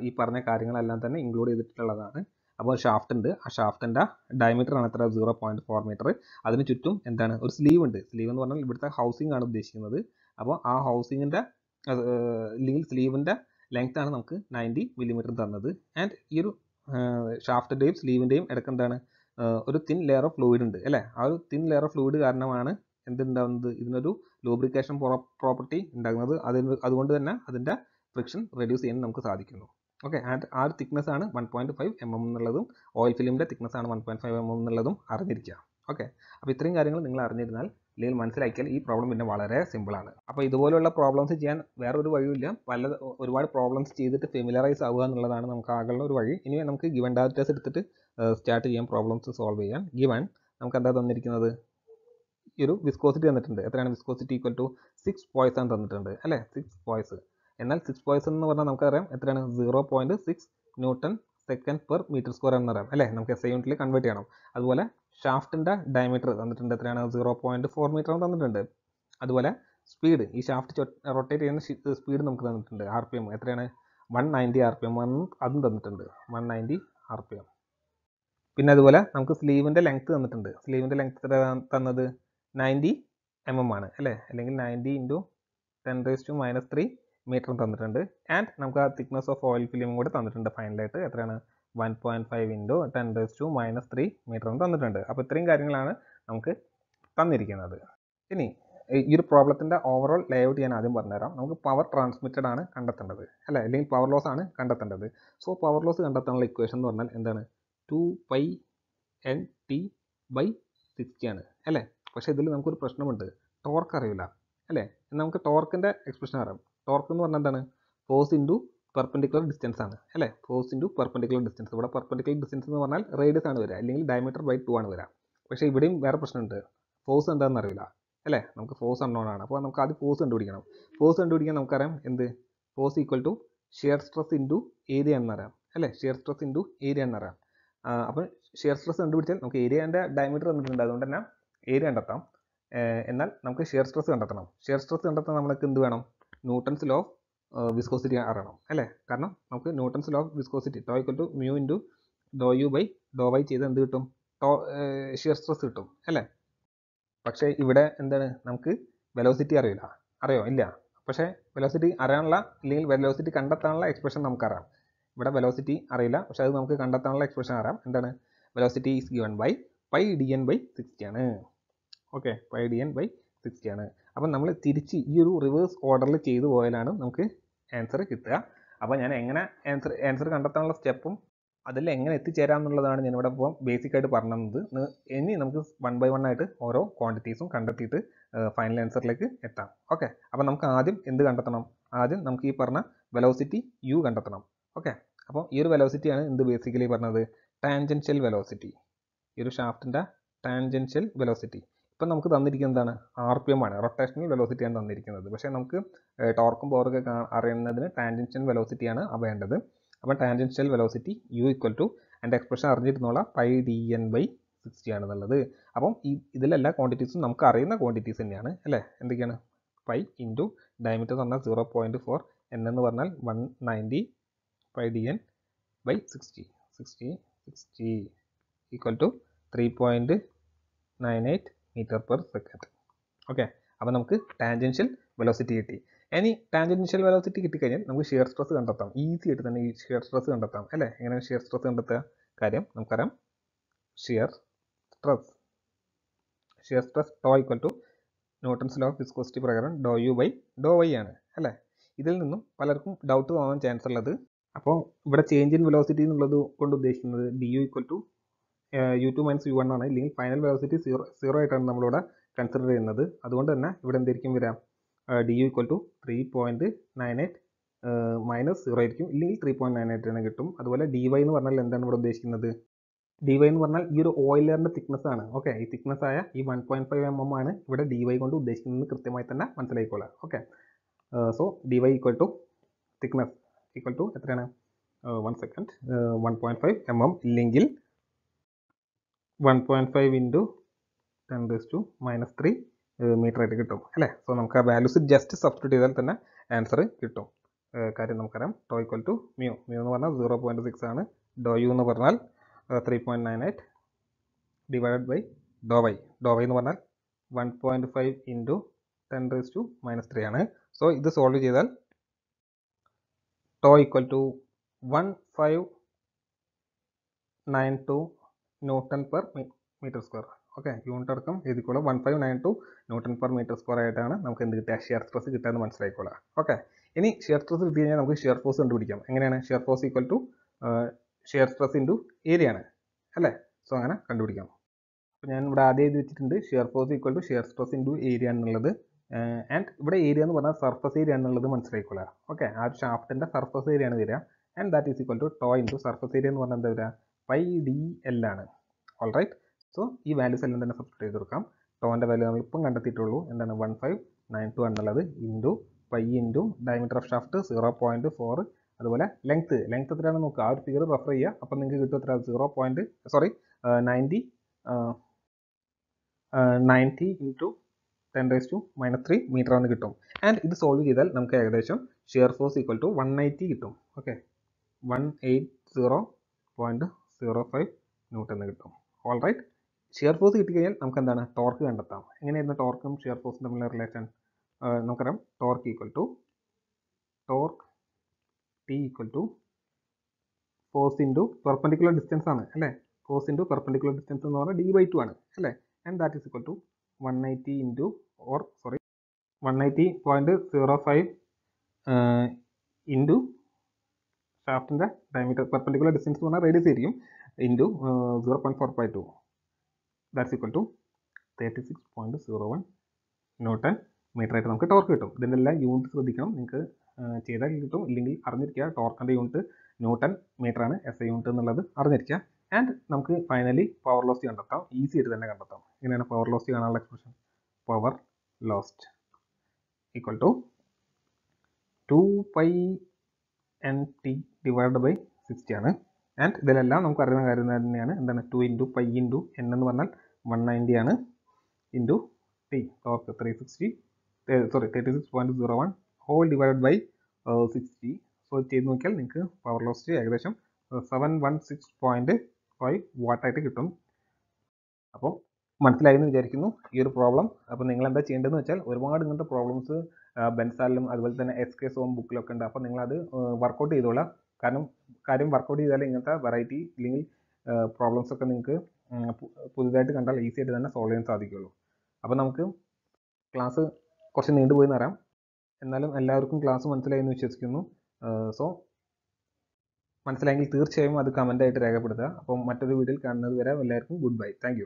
ഈ പറഞ്ഞ കാര്യങ്ങളെല്ലാം തന്നെ ഇൻക്ലൂഡ് ചെയ്തിട്ടുള്ളതാണ്. അപ്പോൾ ഷാഫ്റ്റ് ഉണ്ട്. ആ ഷാഫ്റ്റിന്റെ ഡയമീറ്റർ ആണ് എത്ര? സീറോ പോയിന്റ് ഫോർ മീറ്റർ അതിന് ചുറ്റും എന്താണ്? ഒരു സ്ലീവ് ഉണ്ട്. സ്ലീവ് എന്ന് പറഞ്ഞാൽ ഇവിടുത്തെ ഹൗസിംഗ് ആണ് ഉദ്ദേശിക്കുന്നത്. അപ്പോൾ ആ ഹൗസിങ്ങിന്റെ അല്ലെങ്കിൽ സ്ലീവിന്റെ ലെങ്ത് ആണ് നമുക്ക് നയന്റി മില്ലിമീറ്റർ തന്നത്. ആൻഡ് ഈ ഒരു ഷാഫ്റ്റിന്റെയും സ്ലീവിന്റെയും ഇടയ്ക്ക് എന്താണ്? ഒരു തിൻ ലെയർ ഓഫ് ഫ്ലൂയിഡ് ഉണ്ട് അല്ലേ? ആ ഒരു തിൻ ലെയർ ഓഫ് ഫ്ലൂയിഡ് കാരണമാണ് എന്തുണ്ടാകുന്നത് ഇതിനൊരു ലൂബ്രിക്കേഷൻ പ്രോപ്പർട്ടി ഉണ്ടാകുന്നത്. അതിന് അതുകൊണ്ട് തന്നെ അതിന്റെ ഫ്രിക്ഷൻ റെഡ്യൂസ് ചെയ്യാൻ നമുക്ക് സാധിക്കുന്നു. ഓക്കെ ആൻഡ് ആ ഒരു തിക്നെസ് ആണ് one point five M M എന്നുള്ളതും ഓയിൽ ഫിലിമിന്റെ തിക്നെസ് ആണ് one point five M M എന്നുള്ളതും അറിഞ്ഞിരിക്കുക. ഓക്കെ അപ്പോൾ ഇത്രയും കാര്യങ്ങൾ നിങ്ങൾ അറിഞ്ഞിരുന്നാൽ അല്ലെങ്കിൽ മനസ്സിലാക്കിയാൽ ഈ പ്രോബ്ലം പിന്നെ വളരെ സിമ്പിളാണ് അപ്പോൾ ഇതുപോലുള്ള പ്രോബ്ലംസ് ചെയ്യാൻ വേറെ ഒരു വഴിയില്ല പല ഒരുപാട് പ്രോബ്ലംസ് ചെയ്തിട്ട് ഫെമിലറൈസ് ആവുക എന്നുള്ളതാണ് നമുക്ക് ആകെയുള്ള ഒരു വഴി. ഇനി നമുക്ക് ഗിവൻ ഡാറ്റാസ് എടുത്തിട്ട് സ്റ്റാർട്ട് ചെയ്യാം പ്രോബ്ലംസ് സോൾവ് ചെയ്യാം ഗിവൺ നമുക്ക് എന്താ തന്നിരിക്കുന്നത്? ഈ ഒരു വിസ്കോസിറ്റി തന്നിട്ടുണ്ട്. എത്രയാണ് വിസ്കോസിറ്റി ഈക്വൽ ടു സിക്സ് ആണ് തന്നിട്ടുണ്ട് അല്ലേ? സിക്സ് പോയ്സ് എന്നാൽ സിക്സ് പോയ്സ് എന്ന് പറഞ്ഞാൽ നമുക്കറിയാം എത്രയാണ്? Zero point six newton second per metre square എന്നറിയാം അല്ലേ? നമുക്ക് എസ് ഐ യൂണിറ്റിൽ കൺവേർട്ട് ചെയ്യണം. അതുപോലെ ഷാഫ്റ്റിന്റെ ഡയമീറ്റർ തന്നിട്ടുണ്ട്. എത്രയാണ്? സീറോ പോയിന്റ് ഫോർ മീറ്റർ തന്നിട്ടുണ്ട്. അതുപോലെ സ്പീഡ് ഈ ഷാഫ്റ്റ് റൊട്ടേറ്റ് ചെയ്യുന്ന സ്പീഡ് നമുക്ക് തന്നിട്ടുണ്ട്. ആർ പി എം എത്രയാണ്? One ninety R P M അതും തന്നിട്ടുണ്ട്. One ninety R P M പിന്നെ അതുപോലെ നമുക്ക് സ്ലീവിന്റെ ലെങ്ത് തന്നിട്ടുണ്ട്. സ്ലീവിന്റെ ലെങ്ത് തന്നത്? നയന്റി എം എം ആണ് അല്ലേ? അല്ലെങ്കിൽ ninety into ten raise to minus three metre തന്നിട്ടുണ്ട്. ആൻഡ് നമുക്ക് ആ തിക്നെസ് ഓഫ് ഓയിൽ ഫിലിമും കൂടെ തന്നിട്ടുണ്ട് ഫൈനലായിട്ട് എത്രയാണ്? One point five into ten raise to minus three മീറ്ററും തന്നിട്ടുണ്ട്. അപ്പോൾ ഇത്രയും കാര്യങ്ങളാണ് നമുക്ക് തന്നിരിക്കുന്നത്. ഇനി ഈ ഒരു പ്രോബ്ലത്തിന്റെ ഓവറോൾ ലേഔട്ട് ഞാൻ ആദ്യം പറഞ്ഞുതരാം. നമുക്ക് പവർ ട്രാൻസ്മിറ്റഡ് ആണ് കണ്ടെത്തേണ്ടത് അല്ലേ? അല്ലെങ്കിൽ പവർ ലോസ് ആണ് കണ്ടെത്തേണ്ടത്. സോ പവർ ലോസ് കണ്ടെത്താനുള്ള ഇക്വേഷൻ എന്ന് പറഞ്ഞാൽ എന്താണ്? Two pi N T by sixty ആണ്. അല്ലേ? പക്ഷേ ഇതിൽ നമുക്കൊരു പ്രശ്നമുണ്ട്. ടോർക്ക് അറിയില്ല. അല്ലേ? നമുക്ക് ടോർക്കിന്റെ എക്സ്പ്രഷൻ അറിയാം. ടോർക്ക് എന്ന് പറഞ്ഞാൽ എന്താണ്? ഫോഴ്സ് ഇന്റു പെർപെൻഡിക്കുലർ ഡിസ്റ്റൻസ് ആണ്. അല്ലേ? ഫോഴ്സ് ഇന്റു പെർപെൻഡിക്കുലർ ഡിസ്റ്റൻസ് ഇവിടെ പെർപെൻഡിക്കുലർ ഡിസ്റ്റൻസ് എന്ന് പറഞ്ഞാൽ റേഡിയസ് ആണ് വരിക. അല്ലെങ്കിൽ ഡയമീറ്റർ ബൈ ടു ആണ് വരിക. പക്ഷേ ഇവിടെയും വേറെ പ്രശ്നമുണ്ട്. ഫോഴ്സ് എന്താണെന്ന് അറിയില്ല. അല്ലേ? നമുക്ക് ഫോഴ്സ് അൺനോൺ ആണ്. അപ്പോൾ നമുക്ക് ആദ്യം ഫോഴ്സ് കണ്ടുപിടിക്കണം. ഫോഴ്സ് കണ്ടുപിടിക്കാൻ നമുക്കറിയാം എന്ത്? Force equal to shear stress into area എന്നറിയാം അല്ലേ? ഷിയർ സ്ട്രെസ് ഇന്റു ഏരിയ എന്നറിയാം അപ്പോൾ ഷിയർ സ്ട്രെസ് കണ്ടുപിടിച്ചാൽ നമുക്ക് ഏരിയന്റെ ഡയമീറ്റർ തന്നിട്ടുണ്ട്. അതുകൊണ്ട് തന്നെ ഏരിയ കണ്ടെത്താം. എന്നാൽ നമുക്ക് ഷിയർ സ്ട്രെസ് കണ്ടെത്തണം. ഷിയർ സ്ട്രെസ് കണ്ടെത്താൻ നമ്മൾക്ക് എന്ത് വേണം? ന്യൂട്ടൺസ് ലോ ഓഫ് വിസ്കോസിറ്റി അറിയണം അല്ലേ? കാരണം നമുക്ക് Newton's law of viscosity tau equal to mu into dow U by dow Y ചെയ്ത് എന്ത് കിട്ടും? ടോ ഷിയർ സ്ട്രെസ് കിട്ടും അല്ലേ? പക്ഷേ ഇവിടെ എന്താണ്? നമുക്ക് വെലോസിറ്റി അറിയില്ല. അറിയോ? ഇല്ല. പക്ഷേ വെലോസിറ്റി അറിയാനുള്ള അല്ലെങ്കിൽ വെലോസിറ്റി കണ്ടെത്താനുള്ള എക്സ്പ്രഷൻ നമുക്കറിയാം. ഇവിടെ വെലോസിറ്റി അറിയില്ല. പക്ഷേ അത് നമുക്ക് കണ്ടെത്താനുള്ള എക്സ്പ്രഷൻ അറിയാം എന്താണ്? Velocity is given by pi D N by sixty ആണ്. Okay pi D N by sixty ആണ്. അപ്പം നമ്മൾ തിരിച്ച് ഈ ഒരു റിവേഴ്സ് ഓർഡറിൽ ചെയ്തു പോയാലാണ് നമുക്ക് ആൻസർ കിട്ടുക. അപ്പോൾ ഞാൻ എങ്ങനെ ആൻസർ ആൻസർ കണ്ടെത്താനുള്ള സ്റ്റെപ്പും അതിൽ എങ്ങനെ എത്തിച്ചേരാം എന്നുള്ളതാണ് ഞാനിവിടെ ഇപ്പോൾ ബേസിക് ആയിട്ട് പറഞ്ഞത്. ഇനി നമുക്ക് വൺ ബൈ വൺ ആയിട്ട് ഓരോ ക്വാണ്ടിറ്റീസും കണ്ടെത്തിയിട്ട് ഫൈനൽ ആൻസറിലേക്ക് എത്താം. ഓക്കെ അപ്പോൾ നമുക്ക് ആദ്യം എന്ത് കണ്ടെത്തണം? ആദ്യം നമുക്ക് ഈ പറഞ്ഞ വെലോസിറ്റി യു കണ്ടെത്തണം. ഓക്കെ അപ്പോൾ ഈ ഒരു വെലോസിറ്റിയാണ് എന്ത് ബേസിക്കലി പറഞ്ഞത്? ടാൻജൻഷ്യൽ വെലോസിറ്റി ഈ ഒരു ഷാഫ്റ്റിന്റെ ടാൻജൻഷ്യൽ വെലോസിറ്റി ഇപ്പം നമുക്ക് തന്നിരിക്കുന്നത് എന്താണ്? ആർ പി എം ആണ് റൊട്ടേഷണൽ വെലോസിറ്റിയാണ് തന്നിരിക്കുന്നത്. പക്ഷേ നമുക്ക് ടോർക്കും പവറൊക്കെ അറിയുന്നതിന് ടാൻജൻഷ്യൽ വെലോസിറ്റിയാണ് വേണ്ടത്. അപ്പം tangential velocity U equal to എന്റെ expression അറിഞ്ഞിരുന്നുള്ള pi D N by sixty ആണെന്നുള്ളത് അപ്പം ഈ ഇതിലെല്ലാ ക്വാണ്ടിറ്റീസും നമുക്ക് അറിയുന്ന ക്വാണ്ടിറ്റീസ് തന്നെയാണ് അല്ലേ? എന്തൊക്കെയാണ്? പൈ ഇന്റു ഡയമീറ്റർ എന്ന് പറഞ്ഞാൽ സീറോ പോയിന്റ് ഫോർ എൻ എന്ന് പറഞ്ഞാൽ one ninety sixty sixty sixty equal to three point nine eight metre per second okay അപ്പോൾ നമുക്ക് ടാൻജൻഷ്യൽ വെലോസിറ്റി കിട്ടി. ഇനി ടാൻജൻഷ്യൽ വെലോസിറ്റി കിട്ടിക്കഴിഞ്ഞാൽ നമുക്ക് ഷിയർ സ്ട്രെസ് കണ്ടെത്താം. ഈസി ആയിട്ട് തന്നെ ഈ ഷിയർ സ്ട്രെസ് കണ്ടെത്താം അല്ലേ? എങ്ങനെയാണ് ഷിയർ സ്ട്രെസ് കണ്ടെത്തുക? കാര്യം നമുക്കറിയാം shear stress shear stress tau equal to Newton's law of viscosity പ്രകാരം dow U by dow Y ആണ് അല്ലേ? ഇതിൽ നിന്നും പലർക്കും ഡൗട്ട് തോന്നാൻ ചാൻസ് ഉള്ളത് അപ്പോൾ ഇവിടെ ചേഞ്ച് ഇൻ വെലോസിറ്റി എന്നുള്ളത് കൊണ്ട് ഉദ്ദേശിക്കുന്നത് D U equal to U two minus U one ആണ്. ഇല്ലെങ്കിൽ ഫൈനൽ വെലോസിറ്റി സീറോ സീറോ ആയിട്ടാണ് നമ്മളിവിടെ കൺസിഡർ ചെയ്യുന്നത്. അതുകൊണ്ട് തന്നെ ഇവിടെ എന്തായിരിക്കും വരാം? D U equal to three point nine eight minus zero ആയിരിക്കും. ഇല്ലെങ്കിൽ ത്രീ പോയിന്റ് നയൻ എയ്റ്റ് തന്നെ കിട്ടും. അതുപോലെ ഡി വൈ എന്ന് പറഞ്ഞാൽ എന്താണ് ഇവിടെ ഉദ്ദേശിക്കുന്നത്? ഡി വൈ എന്ന് പറഞ്ഞാൽ ഈ ഒരു ഓയിലറിന്റെ തിക്നെസ് ആണ്. ഓക്കെ ഈ തിക്നെസ് ആയ ഈ one point five M M ആണ് ഇവിടെ ഡി വൈ കൊണ്ട് ഉദ്ദേശിക്കുന്നത് കൃത്യമായി തന്നെ മനസ്സിലായിക്കോളാം okay so D Y equal to thickness equal to എത്രയാണ്? One second one point five M M ഇല്ലെങ്കിൽ one point five into ten raise to minus three metre ആയിട്ട് കിട്ടും അല്ലേ? സോ നമുക്ക് ആ വാല്യൂസ് ജസ്റ്റ് സബ്സ്റ്റിറ്റ്യൂട്ട് ചെയ്താൽ തന്നെ ആൻസർ കിട്ടും. കാര്യം നമുക്കറിയാം tau equal to mu mu എന്ന് പറഞ്ഞാൽ സീറോ പോയിന്റ് സിക്സ് ആണ്. ഡോ യു എന്ന് പറഞ്ഞാൽ three point nine eight divided by dow Y dow Y എന്ന് പറഞ്ഞാൽ one point five into ten raise to minus three ആണ്. സോ ഇത് സോൾവ് ചെയ്താൽ one five nine two newton per metre square okay unit അടക്കം എഴുതിക്കോളാം. One five nine two newton per metre square ആയിട്ടാണ് നമുക്ക് എന്ത് കിട്ടുക? ഷിയർ സ്ട്രെസ് കിട്ടാന്ന് മനസ്സിലായിക്കോളാം. ഓക്കെ ഇനി ഷിയർ സ്ട്രെസ് കിട്ടി കഴിഞ്ഞാൽ നമുക്ക് ഷിയർ ഫോഴ്സ് കണ്ടുപിടിക്കാം. എങ്ങനെയാണ്? Shear force equal to shear stress into area ആണ്. അല്ലേ? സോ അങ്ങനെ കണ്ടുപിടിക്കാം. അപ്പോൾ ഞാൻ ഇവിടെ ആദ്യം എഴുതി വെച്ചിട്ടുണ്ട് shear force equal to shear stress into area എന്നുള്ളത്. ആൻഡ് ഇവിടെ ഏരിയ എന്ന് പറഞ്ഞാൽ സർഫസ് ഏരിയ എന്നുള്ളത് മനസ്സിലായിക്കോളാം. ഓക്കെ ആ ഒരു ഷാഫ്റ്റിന്റെ സർഫസ് ഏരിയ ആണ് വരിക. And that is equal to tau into surface area എന്ന് പറഞ്ഞാൽ എന്താ വരിക? പൈ ഡി എൽ ആണ്. ഓൾ റൈറ്റ് സോ ഈ വാല്യൂസ് എല്ലാം തന്നെ സബ്സ്റ്റിറ്റ് ചെയ്ത് കൊടുക്കാം. ടോന്റെ വാല്യൂ നമ്മൾ ഇപ്പം കണ്ടെത്തിയിട്ടുള്ളൂ. എന്താണ്? വൺ ഫൈവ് നയൻ ടു എന്നുള്ളത് into pi into diameter of shaft zero point four അതുപോലെ ലെങ്ത്ത് ലെങ്ത്ത് എത്രയാണ് നോക്കുക ആ ഒരു ഫിഗർ റെഫർ ചെയ്യുക. അപ്പം നിങ്ങൾക്ക് കിട്ടും എത്ര zero point sorry ninety ninety into ten raise to minus three metre ആണ് കിട്ടും. ആൻഡ് ഇത് സോൾവ് ചെയ്താൽ നമുക്ക് ഏകദേശം shear force equal to one ninety കിട്ടും. Okay one eight zero point zero five newton എന്ന് കിട്ടും. ഓൾ റൈറ്റ് ഷിയർ ഫോഴ്സ് കിട്ടിക്കഴിഞ്ഞാൽ നമുക്ക് എന്താണ്? ടോർക്ക് കണ്ടെത്താം. എങ്ങനെയായിരുന്നു ടോർക്കും ഷിയർ ഫോഴ്സും തമ്മിലുള്ള റിലേഷൻ നമുക്കറിയാം. Torque equal to torque T equal to force into perpendicular distance ആണ് അല്ലേ? ഫോഴ്സ് ഇന്റു പെർപ്പൻഡിക്കുലർ ഡിസ്റ്റൻസ് എന്ന് പറഞ്ഞാൽ ഡി ബൈ ടു ആണ് അല്ലേ? And that is equal to one eighty into or sorry one ninety point zero five into ഷാഫ്റ്റിന്റെ diameter perpendicular distance എന്ന് പറഞ്ഞാൽ radius ആയിരിക്കും into zero point four five two that's equal to thirty six point zero one newton metre ആയിട്ട് നമുക്ക് torque കിട്ടും. ഇതിന്റെ എല്ലാ unit ശ്രദ്ധിക്കണം. നിങ്ങൾക്ക് ചെയ്താൽ കിട്ടും. ഇല്ലെങ്കിൽ അറിഞ്ഞിരിക്കുക ടോർക്കിന്റെ യൂണിറ്റ് ന്യൂട്ടൺ മീറ്റർ ആണ് എസ് ഐ യൂണിറ്റ് എന്നുള്ളത് അറിഞ്ഞിരിക്കുക. ആൻഡ് നമുക്ക് ഫൈനലി പവർ ലോസ് കണ്ടെത്താം. ഈസി ആയിട്ട് തന്നെ കണ്ടെത്താം. ഇങ്ങനെയാണ് പവർ ലോസ് കാണാനുള്ള expression power lost equal to two pi N T divide by sixty ആണ്. ആൻഡ് ഇതിലെല്ലാം നമുക്ക് അറിയുന്ന കാര്യം തന്നെയാണ്. എന്താണ്? Two into pi into N എന്ന് പറഞ്ഞാൽ വൺ നയന്റി ആണ് into T torque three sixty sorry thirty six point zero one whole divide by sixty so ചെയ്ത് നോക്കിയാൽ നിങ്ങൾക്ക് പവർ ലോസ്റ്റ് ഏകദേശം seven one six point five വാട്ടായിട്ട് കിട്ടും. അപ്പോൾ മനസ്സിലായെന്ന് വിചാരിക്കുന്നു. ഈ ഒരു പ്രോബ്ലം അപ്പോൾ നിങ്ങൾ എന്താ ചെയ്യേണ്ടതെന്ന് വെച്ചാൽ ഒരുപാട് ഇങ്ങനത്തെ പ്രോബ്ലംസ് ബെൻസാലിലും അതുപോലെ തന്നെ എസ് കെ സോം ബുക്കിലൊക്കെ ഉണ്ട്. അപ്പോൾ നിങ്ങളത് വർക്കൗട്ട് ചെയ്തോളാം. കാരണം കാര്യം വർക്കൗട്ട് ചെയ്താൽ ഇങ്ങനത്തെ വെറൈറ്റി ഇല്ലെങ്കിൽ പ്രോബ്ലംസ് ഒക്കെ നിങ്ങൾക്ക് പുതുതായിട്ട് കണ്ടാൽ ഈസി ആയിട്ട് തന്നെ സോൾവ് ചെയ്യാൻ സാധിക്കുള്ളൂ. അപ്പോൾ നമുക്ക് ക്ലാസ് കുറച്ച് നീണ്ടുപോയി തരാം എന്നാലും എല്ലാവർക്കും ക്ലാസ് മനസ്സിലായി എന്ന് വിശ്വസിക്കുന്നു സോ മനസ്സിലായെങ്കിൽ തീർച്ചയായും അത് കമന്റായിട്ട് രേഖപ്പെടുത്തുക. അപ്പം മറ്റൊരു വീഡിയോയിൽ കാണുന്നത് വരെ എല്ലാവർക്കും ഗുഡ് ബൈ താങ്ക്